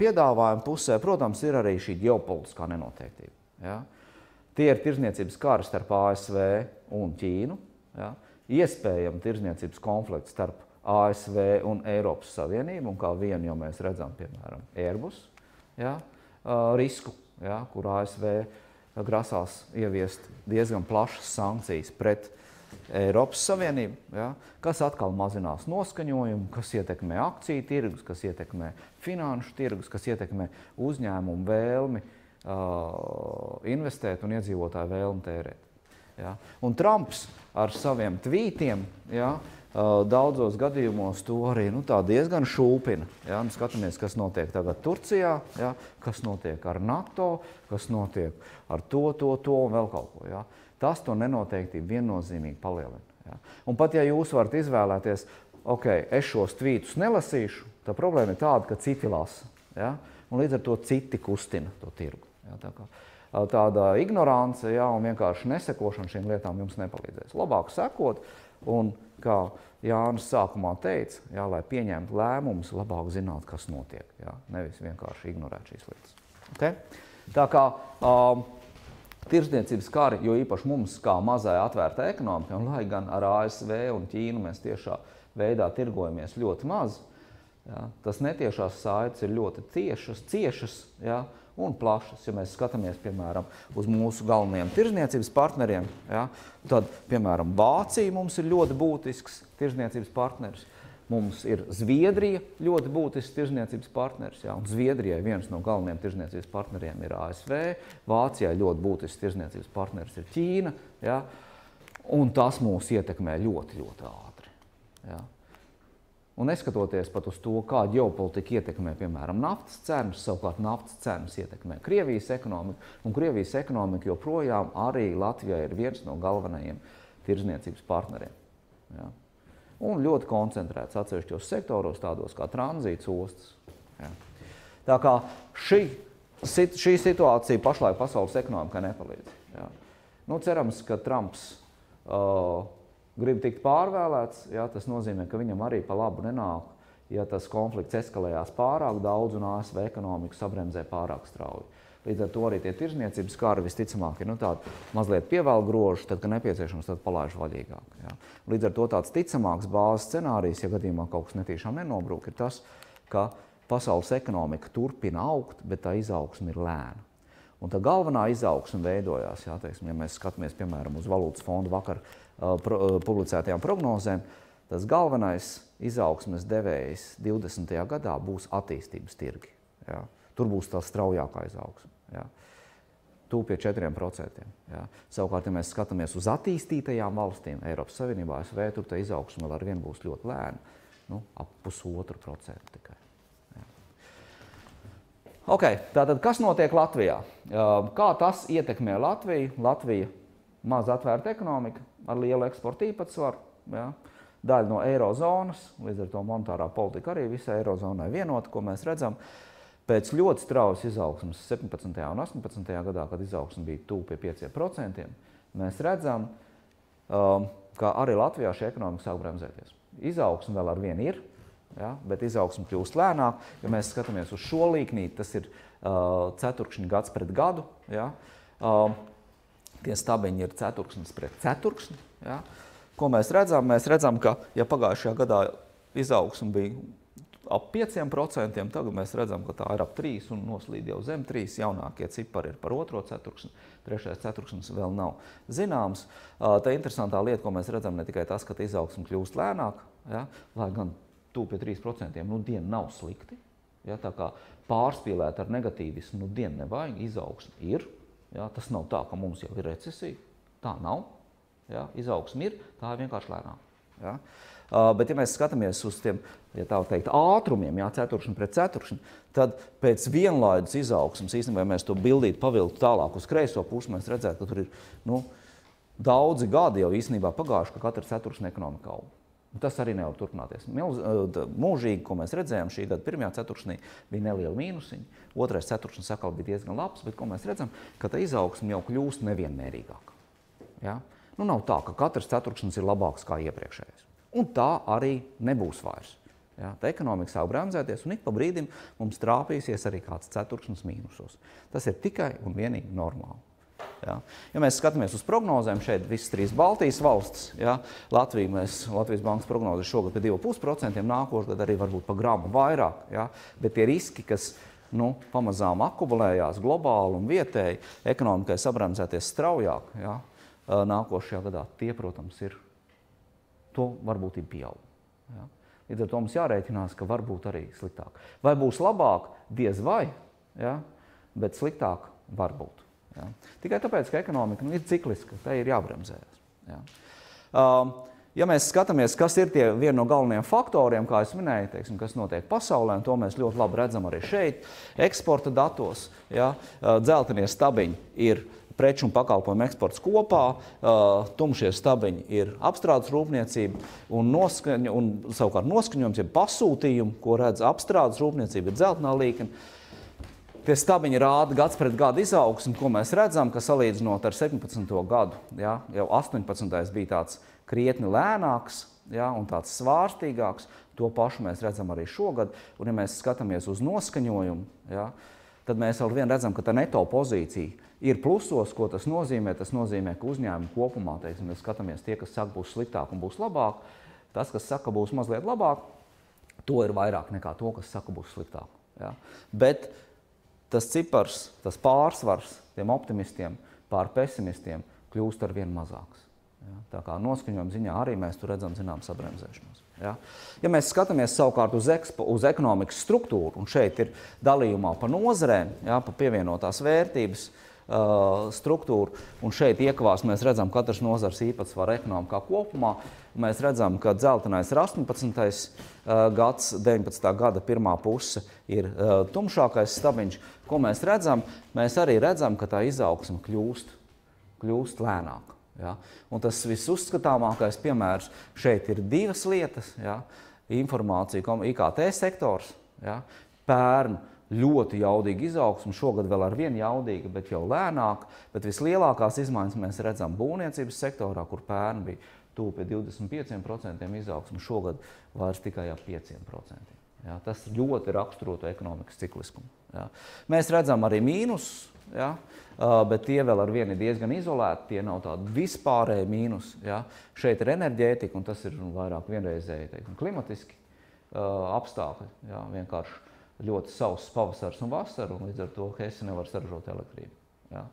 piedāvājuma pusē, protams, ir arī šī ģeopolitiskā nenoteiktība. Ja? Tie ir tirzniecības kari starp ASV un Ķīnu, ja? iespējama tirzniecības konflikts starp ASV un Eiropas Savienību, un kā vienu jau mēs redzam, piemēram, Airbus ja? risku, ja? kur ASV grasās ieviest diezgan plašas sankcijas pret Eiropas Savienību, ja? kas atkal mazinās noskaņojumu, kas ietekmē akciju tirgus, kas ietekmē finanšu tirgus, kas ietekmē uzņēmumu vēlmi uh, investēt un iedzīvotāju vēlmi tērēt. Ja? Un Trumps ar saviem tvītiem ja, daudzos gadījumos to arī nu, diezgan šūpina. Ja? Nu, skatāmies, kas notiek tagad Turcijā, ja? kas notiek ar NATO, kas notiek ar to, to, to un vēl kaut ko. Ja? Tas to nenoteiktību viennozīmīgi palielina. Ja? Un pat ja jūs varat izvēlēties, ok, es šos tvītus nelasīšu, tad problēma ir tāda, ka citi lasa. Ja? Un līdz ar to citi kustina to tirgu. Ja? Tā kā, tāda ignorance ja, un vienkārši nesekošana šīm lietām jums nepalīdzēs. Labāk sekot un, kā Jānis sākumā teica, ja, lai pieņemtu lēmumus, labāk zināt, kas notiek. Ja, nevis vienkārši ignorēt šīs lietas. Okay? Tā kā um, tirsniecības kari, jo īpaši mums, kā mazai atvērta ekonomika, un lai gan ar ASV un Ķīnu mēs tiešā veidā tirgojamies ļoti maz, ja, tas netiešās saites ir ļoti tiešas, ciešas. Ja, un plašas. Ja mēs skatāmies piemēram uz mūsu galvenajiem tirzniecības partneriem, ja, tad piemēram Vācija mums ir ļoti būtisks tirzniecības partneris. Mums ir Zviedrija ļoti būtisks tirzniecības partneris. Ja, Zviedrijai viens no galvenajiem tirzniecības partneriem ir ASV, Vācijai ļoti būtisks tirzniecības partneris ir Ķīna. Ja, un tas mūs ietekmē ļoti, ļoti ātri. Ja. Un neskatoties pat uz to, kā ģeopolitika ietekmē, piemēram, naftas cenas, savukārt naftas cenas ietekmē Krievijas ekonomiku, un Krievijas ekonomika joprojām arī Latvijai ir viens no galvenajiem tirzniecības partneriem. Ja? Un ļoti koncentrēts atsevišķos sektoros, tādos kā tranzīts ostas. Ja? Tā kā šī, šī situācija pašlaik pasaules ekonomikai nepalīdz. Ja? Nu, cerams, ka Trumps uh, grib tikt pārvēlēts, jā, tas nozīmē, ka viņam arī pa labu nenāk, ja tas konflikts eskalējās pārāk daudz un ASV ekonomika sabremzē pārāk strauji. Līdz ar to arī tie tirzniecības kari visticamāk ir nu, tādi mazliet pievēl groži, tad, kad nepieciešams, tad palaiž vaļīgāk. Jā. Līdz ar to tāds ticamāks bāzes scenārijs, ja gadījumā kaut kas netīšām nenobrūk, ir tas, ka pasaules ekonomika turpina augt, bet tā izaugsme ir lēna. Un tā galvenā izaugsme veidojās, jā, teiksim, ja mēs skatāmies piemēram uz valūtas fondu vakar Uh, pro, uh, publicētajām prognozēm, tas galvenais izaugsmes devējs 20. gadā būs attīstības tirgi. Ja? Tur būs tā straujākā izaugsme. Ja? Tūp pie 4%. Ja? Savukārt, ja mēs skatāmies uz attīstītajām valstīm, Eiropas Savienībā, ASV, tur tā izaugsme vēl ar vienu būs ļoti lēna, nu, ap pusotru procentu tikai. Okay, tātad, kas notiek Latvijā? Uh, kā tas ietekmē Latviju? Latvija maz atvērta ekonomika, ar lielu eksporta īpatsvaru. Ja? Daļa no eirozonas, līdz ar to monetārā politika arī visai eirozonai vienota, ko mēs redzam. Pēc ļoti straujas izaugsmas 17. un 18. gadā, kad izaugsme bija tuvu pie 5%, mēs redzam, um, ka arī Latvijā šī ekonomika sāk bremzēties. Izaugsme vēl ar vienu ir, ja, bet izaugsme kļūst lēnāk. Ja mēs skatāmies uz šo līknīti, tas ir uh, ceturkšņi gads pret gadu. Ja. Tie stabiņi ir ceturksnis pret ceturksni. Ja? Ko mēs redzam? Mēs redzam, ka ja pagājušajā gadā izaugsme bija ap 5%, tagad mēs redzam, ka tā ir ap 3% un noslīd jau zem 3%. Jaunākie cipari ir par otro ceturksni, trešais ceturksnis vēl nav zināms. Tā interesantā lieta, ko mēs redzam, ne tikai tas, ka izaugsme kļūst lēnāk, ja? lai gan tuvu pie 3%, nu diena nav slikti. Ja? Tā kā pārspīlēt ar negatīvismu, nu diena nevajag, izaugsme ir, Ja, tas nav tā, ka mums jau ir recesija. Tā nav. Ja, izaugsme ir, tā ir vienkārši lēnāk. Ja. Uh, bet, ja mēs skatāmies uz tiem ja teikt, ātrumiem, jā, ceturkšņi pret ceturkšņi, tad pēc vienlaidus izaugsmes, īstenībā, ja mēs to bildītu, pavilktu tālāk uz kreiso pusi, mēs redzētu, ka tur ir nu, daudzi gadi jau īstenībā pagājuši, ka katra ceturkšņa ekonomika aug. Tas arī nevar turpināties. Milz, mūžīgi, ko mēs redzējām šī gada pirmajā ceturksnī, bija neliela mīnusiņa. Otrais ceturksnis atkal bija diezgan labs, bet mēs redzam, ka tā izaugsme jau kļūst nevienmērīgāka. Ja? Nu, nav tā, ka katrs ceturksnis ir labāks kā iepriekšējais. Un tā arī nebūs vairs. Ja, tā ekonomika sāk bremzēties, un ik pa brīdim mums trāpīsies arī kāds ceturksnis mīnusos. Tas ir tikai un vienīgi normāli. Ja. ja mēs skatāmies uz prognozēm, šeit visas trīs Baltijas valstis, ja, Latvija, mēs, Latvijas bankas prognoze šogad par 2,5%, nākošais gads arī varbūt par gramu vairāk. Ja, bet tie riski, kas nu, pamazām akumulējās globāli un vietēji, ekonomikai sabremzēties straujāk ja, nākošajā gadā, tie, protams, ir to varbūtība pieaug. Ja. Līdz ar to mums jārēķinās, ka var būt arī sliktāk. Vai būs labāk? Diez vai, ja? bet sliktāk var būt. Ja? Tikai tāpēc, ka ekonomika nu, ir cikliska, tai ir jābremzējas. Ja? Uh, ja mēs skatāmies, kas ir tie vieni no galvenajiem faktoriem, kā jau minēju, teiksim, kas notiek pasaulē, to mēs ļoti labi redzam arī šeit, eksporta datos. Ja? Uh, dzeltenie stabiņi ir preču un pakalpojumu eksports kopā, uh, tumšie stabiņi ir apstrādes rūpniecība un, noskaņ, un savukārt noskaņojums, ja pasūtījumi, ko redz apstrādes rūpniecība, ir dzeltenā līkne. Tie stabiņi rāda gads pret gadu izaugsmu, ko mēs redzam, ka salīdzinot ar 17. gadu, ja, jau 18. bija tāds krietni lēnāks ja, un tāds svārstīgāks. To pašu mēs redzam arī šogad. Un, ja mēs skatāmies uz noskaņojumu, ja, tad mēs vēl vien redzam, ka tā neto pozīcija ir plusos, ko tas nozīmē. Tas nozīmē, ka uzņēmumi kopumā, teiksim, mēs skatāmies tie, kas saka, būs sliktāk un būs labāk. Tas, kas saka, būs mazliet labāk, to ir vairāk nekā to, kas saka, būs sliktāk. Ja? Bet tas cipars, tas pārsvars tiem optimistiem pār pesimistiem kļūst ar vien mazāks. Ja? Tā kā noskaņojuma ziņā arī mēs tur redzam zinām sabremzēšanos. Ja? ja mēs skatāmies savukārt uz, ekspo, uz ekonomikas struktūru, un šeit ir dalījumā pa nozarēm, ja, pa pievienotās vērtības, uh, struktūru. Un šeit iekavās mēs redzam katras nozars īpatsvaru ekonomikā kopumā. Mēs redzam, ka dzeltenais ir 18. Uh, gads, 19. gada pirmā puse ir uh, tumšākais stabiņš. Ko mēs redzam? Mēs arī redzam, ka tā izaugsme kļūst, kļūst lēnāk. Ja? Un tas visuzskatāmākais piemērs šeit ir divas lietas. Ja? Informācija, IKT sektors, ja? pērn ļoti jaudīga izaugsme, šogad vēl ar vienu jaudīgu, bet jau lēnāk. Bet vislielākās izmaiņas mēs redzam būvniecības sektorā, kur pērn bija tuvu pie 25% izaugsme, šogad vairs tikai ap 5%. Ja, tas ļoti raksturo ekonomikas cikliskumu. Ja. Mēs redzam arī mīnusus, ja, bet tie vēl ar vienu ir diezgan izolēti. Tie nav tādi vispārēji mīnusi. Ja. Šeit ir enerģētika, un tas ir vairāk vienreizēji teikam, klimatiski apstākļi. Ja, vienkārši ļoti sauss pavasars un vasara, un līdz ar to Hesse nevar saražot elektrību. Ja?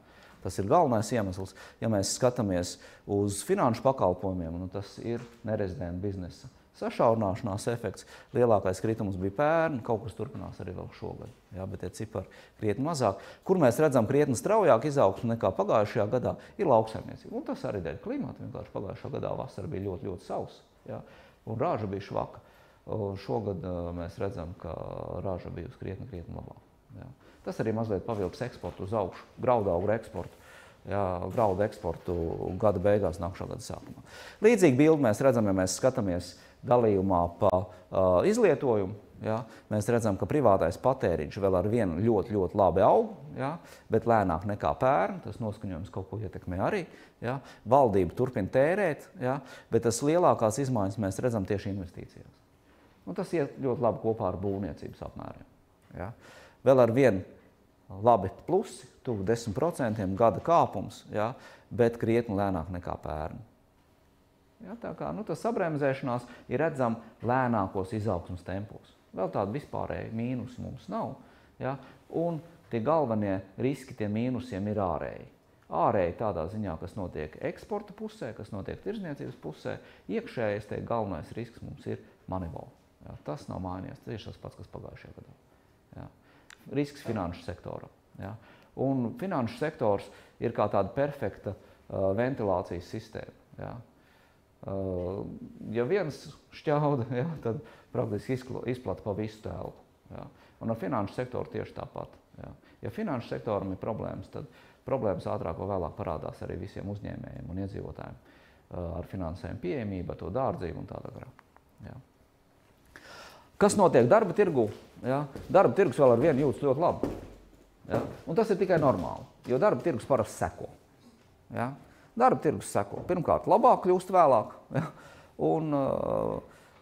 Tas ir galvenais iemesls. Ja mēs skatāmies uz finanšu pakalpojumiem, nu, tas ir nerezidenta biznesa sašaurināšanās efekts. Lielākais kritums bija pērn, kaut kas turpinās arī vēl šogad. Jā, bet tie cipari krietni mazāk. Kur mēs redzam krietni straujāk izaugsmu nekā pagājušajā gadā, ir lauksaimniecība. Un tas arī dēļ klimata. Vienkārši pagājušajā gadā vasara bija ļoti, ļoti sausa. Jā, un rāža bija švaka. Šogad mēs redzam, ka raža bijusi krietni, krietni labāka. Ja. Tas arī mazliet pavilks eksportu uz augšu, graudu eksportu. Jā, graudu eksportu gada beigās, nākamā gada sākumā. Līdzīgi bildi mēs redzam, ja mēs skatāmies dalījumā pa uh, izlietojumu. Ja, mēs redzam, ka privātais patēriņš vēl ar vienu ļoti, ļoti labi aug, ja, bet lēnāk nekā pērn. Tas noskaņojums kaut ko ietekmē arī. Ja. Valdība turpina tērēt, ja, bet tas lielākās izmaiņas mēs redzam tieši investīcijās. Un tas iet ļoti labi kopā ar būvniecības apmēriem. Ja? Vēl ar vienu labi plusi, tuvu 10% gada kāpums, ja? bet krietni lēnāk nekā pērn. Ja, tā kā nu, tas sabrēmzēšanās ir redzama lēnākos izaugsmas tempos. Vēl tādu vispārēju mīnusu mums nav. Ja? Un tie galvenie riski tiem mīnusiem ir ārēji. Ārēji tādā ziņā, kas notiek eksporta pusē, kas notiek tirzniecības pusē, iekšējais tie galvenais risks mums ir manivāls. Jā, tas nav mainījies. Tieši tas pats, kas pagājušajā gadā. Jā. Risks finanšu sektoram. Jā. Un finanšu sektors ir kā tāda perfekta uh, ventilācijas sistēma. Jā. Uh, ja viens šķauda, jā, tad praktiski izplata pa visu telpu. Jā. Un ar finanšu sektoru tieši tāpat. Jā. Ja finanšu sektoram ir problēmas, tad problēmas ātrāk vai vēlāk parādās arī visiem uzņēmējiem un iedzīvotājiem uh, ar finansējumu pieejamību, to dārdzību un tādā garā. Kas notiek darba tirgu? Ja? Darba tirgus vēl ar vienu jūtas ļoti labi. Ja? Un tas ir tikai normāli, jo darba tirgus parasti seko. Ja? Darba tirgus seko. Pirmkārt, labāk kļūst vēlāk, ja? un uh,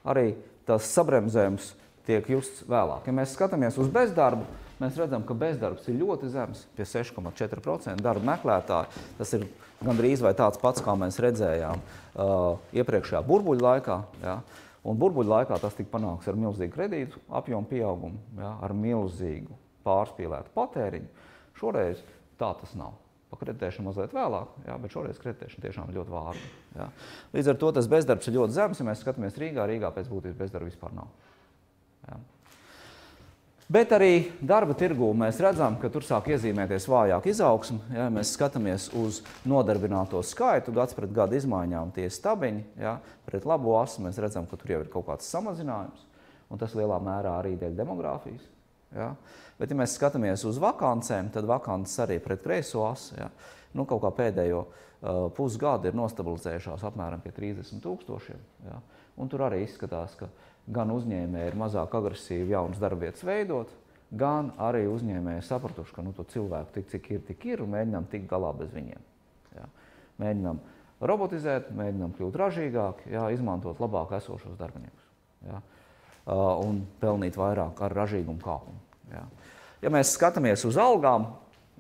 arī tas sabremzējums tiek justs vēlāk. Ja mēs skatāmies uz bezdarbu, mēs redzam, ka bezdarbs ir ļoti zems, pie 6,4% darba meklētāji. Tas ir gandrīz vai tāds pats, kā mēs redzējām uh, iepriekšējā burbuļu laikā. Ja? Un burbuļu laikā tas tika panāks ar milzīgu kredītu apjomu pieaugumu, ja? ar milzīgu pārspīlētu patēriņu. Šoreiz tā tas nav. Pa kreditēšanu mazliet vēlāk, jā, bet šoreiz kreditēšana tiešām ļoti vārda. Jā. Līdz ar to tas bezdarbs ir ļoti zems. Ja mēs skatāmies Rīgā, Rīgā pēc būtības bezdarba vispār nav. Jā. Bet arī darba tirgū mēs redzam, ka tur sāk iezīmēties vājāka izaugsme. Ja mēs skatāmies uz nodarbināto skaitu, gads pret gadu izmaiņām tie stabiņi, ja, pret labo asu mēs redzam, ka tur jau ir kaut kāds samazinājums. Un tas lielā mērā arī dēļ demogrāfijas. Ja. Bet, ja mēs skatāmies uz vakancēm, tad vakances arī pret kreiso asu. Ja. Nu, kaut kā pēdējo uh, pusgadu ir nostabilizējušās apmēram pie 30 tūkstošiem. Ja. Un tur arī izskatās, ka gan uzņēmēji ir mazāk agresīvi jaunas darbvietas veidot, gan arī uzņēmēji sapratuši, ka nu, to cilvēku tik cik ir, tik ir un mēģinām tikt galā bez viņiem. Jā. Mēģinām robotizēt, mēģinām kļūt ražīgāk, jā, izmantot labāk esošos darbiniekus jā, un pelnīt vairāk ar ražīgumu kāpumu. Jā. Ja mēs skatāmies uz algām,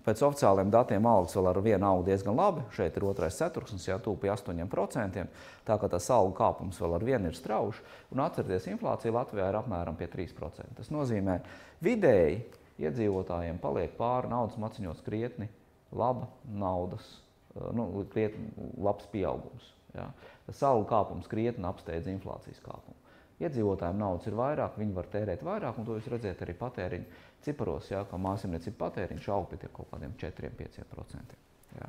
Pēc oficiāliem datiem algas vēl ar vienu aug diezgan labi. Šeit ir otrais ceturksnis, jau pie 8%. Tā kā tas algu kāpums vēl ar vienu ir strauji. Un atcerieties, inflācija Latvijā ir apmēram pie 3%. Tas nozīmē, vidēji iedzīvotājiem paliek pāri naudas maciņos krietni laba naudas, eh, nu, krietni labs pieaugums. Ja? Tas algu kāpums krietni apsteidz inflācijas kāpumu. Iedzīvotājiem naudas ir vairāk, viņi var tērēt vairāk, un to jūs redzat arī patēriņu ciparos, jā, ka mājasemniecība patēriņš aug pie kaut kādiem 4-5%. Jā.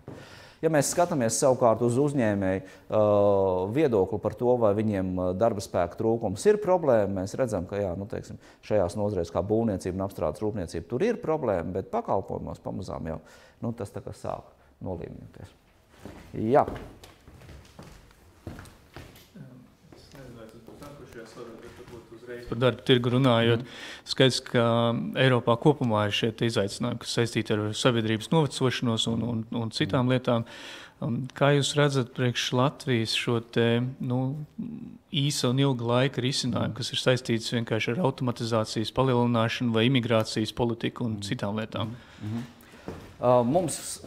Ja mēs skatāmies savukārt uz uzņēmēju uh, viedokli par to, vai viņiem darba spēka trūkums ir problēma, mēs redzam, ka jā, nu, teiksim, šajās nozarēs, kā būvniecība un apstrādes rūpniecība, tur ir problēma, bet pakalpojumos pamazām jau nu, tas sāk nolīmņoties. Jā. Par darba tirgu runājot, mm. skaidrs, ka Eiropā kopumā ir šie izaicinājumi, kas saistīti ar sabiedrības novecošanos un, un, un citām mm. lietām. Um, kā jūs redzat priekš Latvijas šo te, nu, īsa un ilga laika risinājumu, kas ir saistīts vienkārši ar automatizācijas palielināšanu vai imigrācijas politiku un citām lietām? Mm -hmm. uh, mums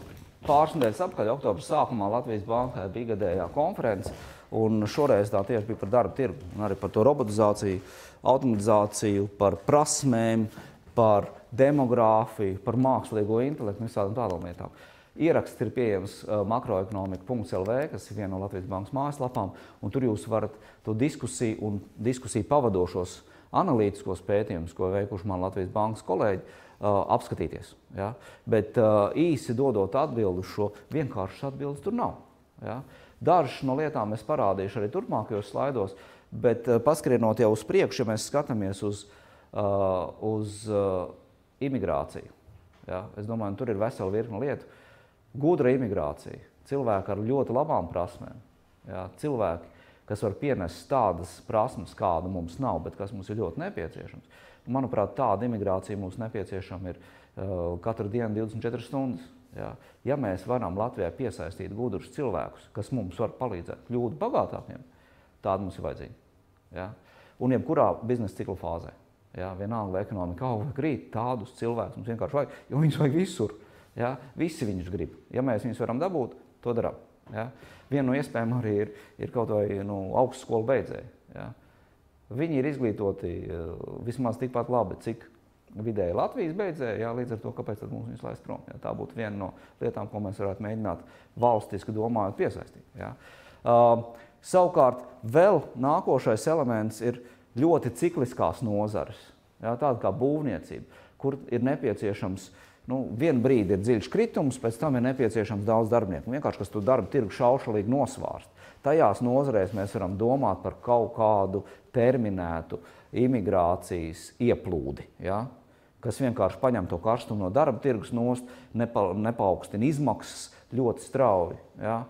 pāris nedēļas atpakaļ, oktobra sākumā Latvijas Bankai bija gadējā konference, un šoreiz tā tieši bija par darba tirgu un arī par to robotizāciju. Uh, automatizāciju, par prasmēm, par demogrāfiju, par mākslīgo intelektu un visādām tādām lietām. Ieraksts ir pieejams uh, makroekonomika.lv, kas ir viena no Latvijas Bankas mājaslapām, un tur jūs varat to diskusiju un diskusiju pavadošos analītiskos pētījumus, ko veikuši man Latvijas Bankas kolēģi, uh, apskatīties. Ja? Bet uh, īsi dodot atbildi uz šo, vienkāršas atbildes tur nav. Ja? Dažas no lietām es parādīšu arī turpmākajos slaidos, uh, Bet uh, paskrienot jau uz priekšu, ja mēs skatāmies uz, uh, uz uh, imigrāciju, ja, es domāju, tur ir vesela virkne lietu. Gudra imigrācija, cilvēki ar ļoti labām prasmēm, ja, cilvēki, kas var pienest tādas prasmes, kāda mums nav, bet kas mums ir ļoti nepieciešams. Manuprāt, tāda imigrācija mums nepieciešama ir uh, katru dienu 24 stundas. Ja. ja mēs varam Latvijā piesaistīt gudrus cilvēkus, kas mums var palīdzēt kļūt bagātākiem, tāda mums ir vajadzīga. Ja? Un jebkurā biznesa cikla fāzē. Ja? Vienalga, vai ekonomika aug vai krīt, tādus cilvēkus mums vienkārši vajag, jo viņus vajag visur. Ja? Visi viņus grib. Ja mēs viņus varam dabūt, to darām. Ja? Viena no iespējām arī ir, ir kaut vai nu, augstskolu beidzēji. Ja? Viņi ir izglītoti eh, vismaz tikpat labi, cik vidēji Latvijas beidzēji. Jā, līdz ar to, kāpēc mums viņus laist prom? Jā, tā būtu viena no lietām, ko mēs varētu mēģināt valstiski domājot piesaistīt. Jā. Uh, Savukārt, vēl nākošais elements ir ļoti cikliskās nozares, jā, tāda kā būvniecība, kur ir nepieciešams nu, vienu brīdi ir dziļš kritums, pēc tam ir nepieciešams daudz darbinieku. Vienkārši, kas to darbu tirgu šaušalīgi nosvārst. Tajās nozarēs mēs varam domāt par kaut kādu terminētu imigrācijas ieplūdi, ja? kas vienkārši paņem to karstumu no darba tirgus nost, nepa, nepaukstina izmaksas ļoti strauji. Ja?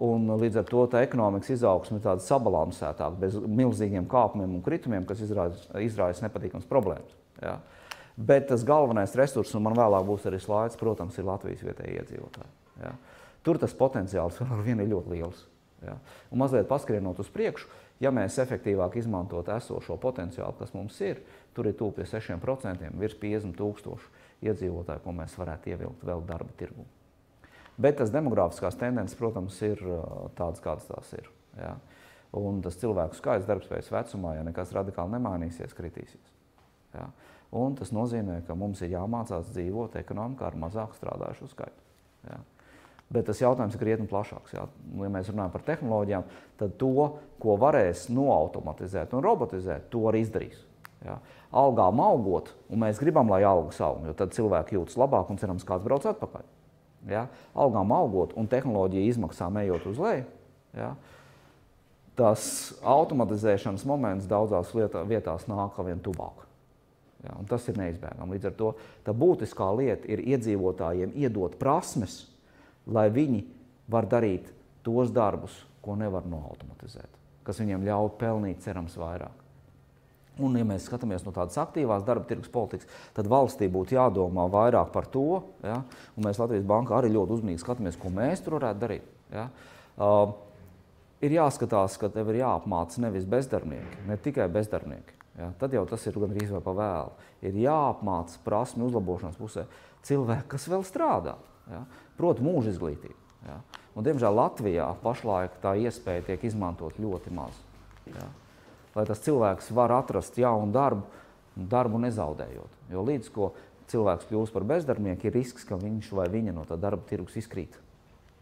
Un līdz ar to tā ekonomikas izaugsme ir tāda sabalansētāka, bez milzīgiem kāpumiem un kritumiem, kas izraisa nepatīkams problēmas. Ja? Bet tas galvenais resurs, un man vēlāk būs arī slaids, protams, ir Latvijas vietējie iedzīvotāji. Ja? Tur tas potenciāls vēl ar vienu ir ļoti liels. Ja? Un mazliet paskrienot uz priekšu, ja mēs efektīvāk izmantotu esošo potenciālu, kas mums ir, tur ir tūp pie 6%, virs 50 tūkstošu iedzīvotāju, ko mēs varētu ievilkt vēl darba tirgu. Bet tas demografiskās tendences, protams, ir tādas, kādas tās ir. Ja? Un tas cilvēku skaits darbspējas vecumā, ja nekas radikāli nemainīsies, kritīsies. Ja? Un tas nozīmē, ka mums ir jāmācās dzīvot ekonomikā ar mazāk strādājušu skaitu. Ja? Bet tas jautājums ir krietni plašāks. Jā. Ja mēs runājam par tehnoloģijām, tad to, ko varēs noautomatizēt un robotizēt, to arī izdarīs. Jā. Algām augot, un mēs gribam, lai algas aug, jo tad cilvēki jūtas labāk un cerams, kāds brauc atpakaļ. Jā. Algām augot un tehnoloģija izmaksām ejot uz leju, jā, tas automatizēšanas moments daudzās lietā, vietās nāk vien tuvāk. Jā, tas ir neizbēgami. Līdz ar to tā būtiskā lieta ir iedzīvotājiem iedot prasmes, lai viņi var darīt tos darbus, ko nevar noautomatizēt, kas viņiem ļauj pelnīt, cerams, vairāk. Un, ja mēs skatāmies no tādas aktīvās darba tirgus politikas, tad valstī būtu jādomā vairāk par to, ja? un mēs Latvijas bankā arī ļoti uzmanīgi skatāmies, ko mēs tur varētu darīt. Ja? Uh, ir jāskatās, ka tev ir jāapmāca nevis bezdarbnieki, ne tikai bezdarbnieki. Ja? Tad jau tas ir gandrīz vai pa vēlu. Ir jāapmāca prasmi uzlabošanas pusē cilvēki, kas vēl strādā. Ja? proti, mūža izglītību. Ja? Un, diemžēl Latvijā pašlaik tā iespēja tiek izmantot ļoti maz. Ja? Lai tas cilvēks var atrast jaunu darbu, darbu nezaudējot. Jo līdz ko cilvēks kļūst par bezdarbnieku, ir risks, ka viņš vai viņa no tā darba tirgus izkrīt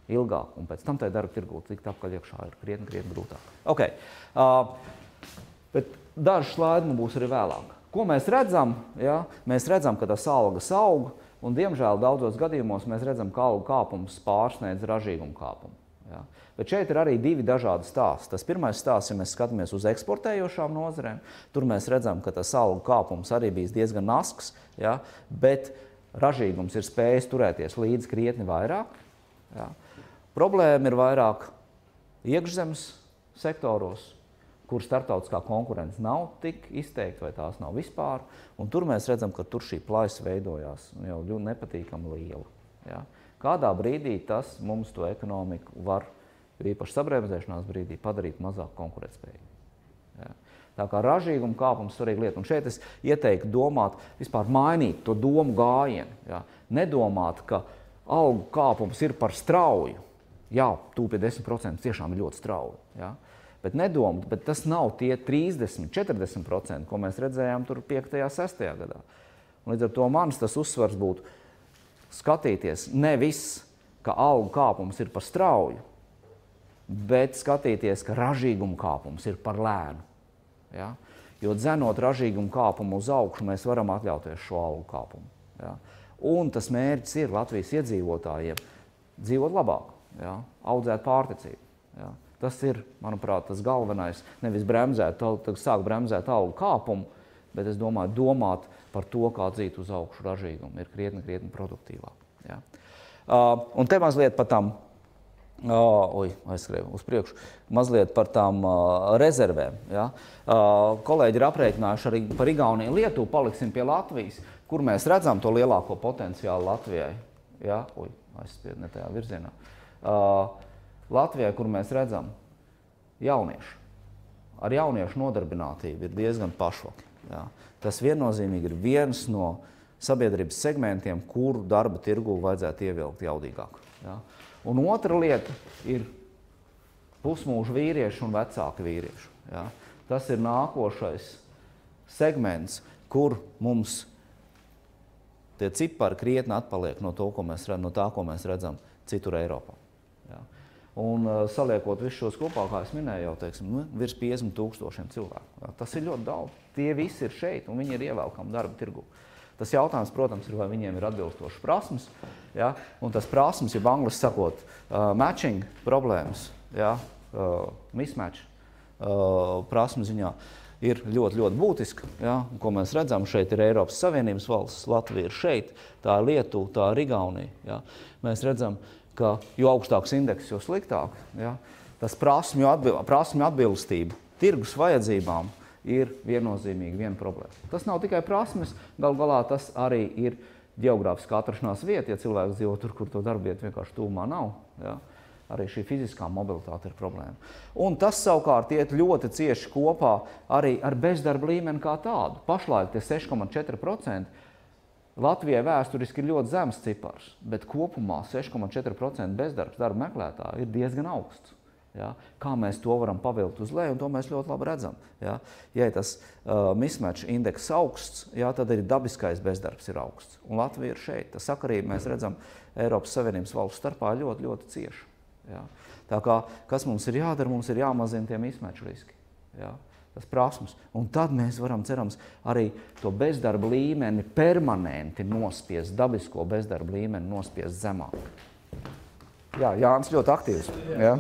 ilgāk, un pēc tam tajā darba tirgū tikt apkaļ iekšā ir krietni, krietni grūtāk. Okay. Uh, bet daži slaidi mums būs arī vēlāk. Ko mēs redzam? Ja? Mēs redzam, ka tas algas aug, uh, Un, diemžēl daudzos gadījumos mēs redzam, ka algu kāpums pārsniedz ražīgumu kāpumu. Ja? Bet šeit ir arī divi dažādi stāsti. Tas pirmais stāsts, ja mēs skatāmies uz eksportējošām nozarēm, tur mēs redzam, ka tas algu kāpums arī bijis diezgan nasks, ja? bet ražīgums ir spējis turēties līdz krietni vairāk. Ja? Problēma ir vairāk iekšzemes sektoros, kur starptautiskā konkurence nav tik izteikta vai tās nav vispār. Un tur mēs redzam, ka tur šī plaisa veidojās jau ļoti nepatīkami liela. Ja? Kādā brīdī tas mums to ekonomiku var, jo īpaši sabrēmzēšanās brīdī, padarīt mazāk konkurētspējīgu. Ja? Tā kā ražīguma kāpums ir svarīga lieta. Un šeit es ieteiktu domāt, vispār mainīt to domu gājienu. Ja? Nedomāt, ka algu kāpums ir par strauju. Jā, tūpīgi 10% tiešām ir ļoti strauji. Ja? Bet nedomāt, bet tas nav tie 30, 40%, ko mēs redzējām tur 5. un 6. gadā. Un līdz ar to mans uzsvars būtu skatīties nevis, ka algu kāpums ir par strauju, bet skatīties, ka ražīguma kāpums ir par lēnu. Ja? Jo dzenot ražīgumu kāpumu uz augšu, mēs varam atļauties šo algu kāpumu. Ja? Un tas mērķis ir Latvijas iedzīvotājiem dzīvot labāk, ja? audzēt pārticību. Ja? Tas ir, manuprāt, tas galvenais. Nevis bremzēt, sākt bremzēt algu kāpumu, bet es domāju, domāt par to, kā dzīt uz augšu ražīgumu, ir krietni, krietni produktīvāk. Ja. Uh, un te mazliet par tām, uh, oi, aizskrēju uz priekšu, mazliet par tām uh, rezervēm. Ja. Uh, kolēģi ir aprēķinājuši arī par Igauniju Lietuvu, paliksim pie Latvijas, kur mēs redzam to lielāko potenciālu Latvijai. Ja, oi, aizspied ne tajā virzienā. Uh, Latvijā, kur mēs redzam jauniešu, ar jauniešu nodarbinātību ir diezgan pašvaka. Jā. Tas viennozīmīgi ir viens no sabiedrības segmentiem, kuru darba tirgu vajadzētu ievilkt jaudīgāk. Jā. Un otra lieta ir pusmūža vīrieši un vecāki vīrieši. Jā. Tas ir nākošais segments, kur mums tie cipari krietni atpaliek no, to, ko mēs, no tā, ko mēs redzam citur Eiropā. Jā. Un uh, saliekot visus šos kopā, kā jau minēju, jau teiksim, nu, virs 50 tūkstošiem cilvēku. Jā, tas ir ļoti daudz. Tie visi ir šeit un viņi ir ievelkami darba tirgu. Tas jautājums, protams, ir, vai viņiem ir atbilstošas prasmes. Ja? Un tas prasmes, ja angļuiski sakot, uh, matching problēmas, ja? uh, mismatch uh, prasmes ziņā, ir ļoti, ļoti būtiska. Ja? Un, ko mēs redzam, šeit ir Eiropas Savienības valsts, Latvija ir šeit, tā ir Lietuva, tā ir Igaunija. Ja? Mēs redzam, ka jo augstāks indeks, jo sliktāk. Ja? Tas prasmju, atbil, prasmju atbilstība tirgus vajadzībām ir viennozīmīgi viena problēma. Tas nav tikai prasmes, gal galā tas arī ir geogrāfiskā atrašanās vieta, ja cilvēks dzīvo tur, kur to darbvietu vienkārši tūmā nav. Ja? Arī šī fiziskā mobilitāte ir problēma. Un tas savukārt iet ļoti cieši kopā arī ar bezdarba līmeni kā tādu. Pašlaik tie 6,4% Latvijai vēsturiski ir ļoti zems cipars, bet kopumā 6,4% bezdarbs darba meklētāju ir diezgan augsts. Ja? Kā mēs to varam pavilkt uz leju, un to mēs ļoti labi redzam. Ja, ja tas uh, mismatch indeks augsts, ja, tad arī dabiskais bezdarbs ir augsts. Un Latvija ir šeit. Tā sakarība mēs redzam Eiropas Savienības valstu starpā ļoti, ļoti cieši. Ja. Tā kā, kas mums ir jādara, mums ir jāmazina tie mismatch riski. Ja tas prasmes. Un tad mēs varam, cerams, arī to bezdarba līmeni permanenti nospiest, dabisko bezdarba līmeni nospiest zemāk. Jā, Jānis ļoti aktīvs. Jā.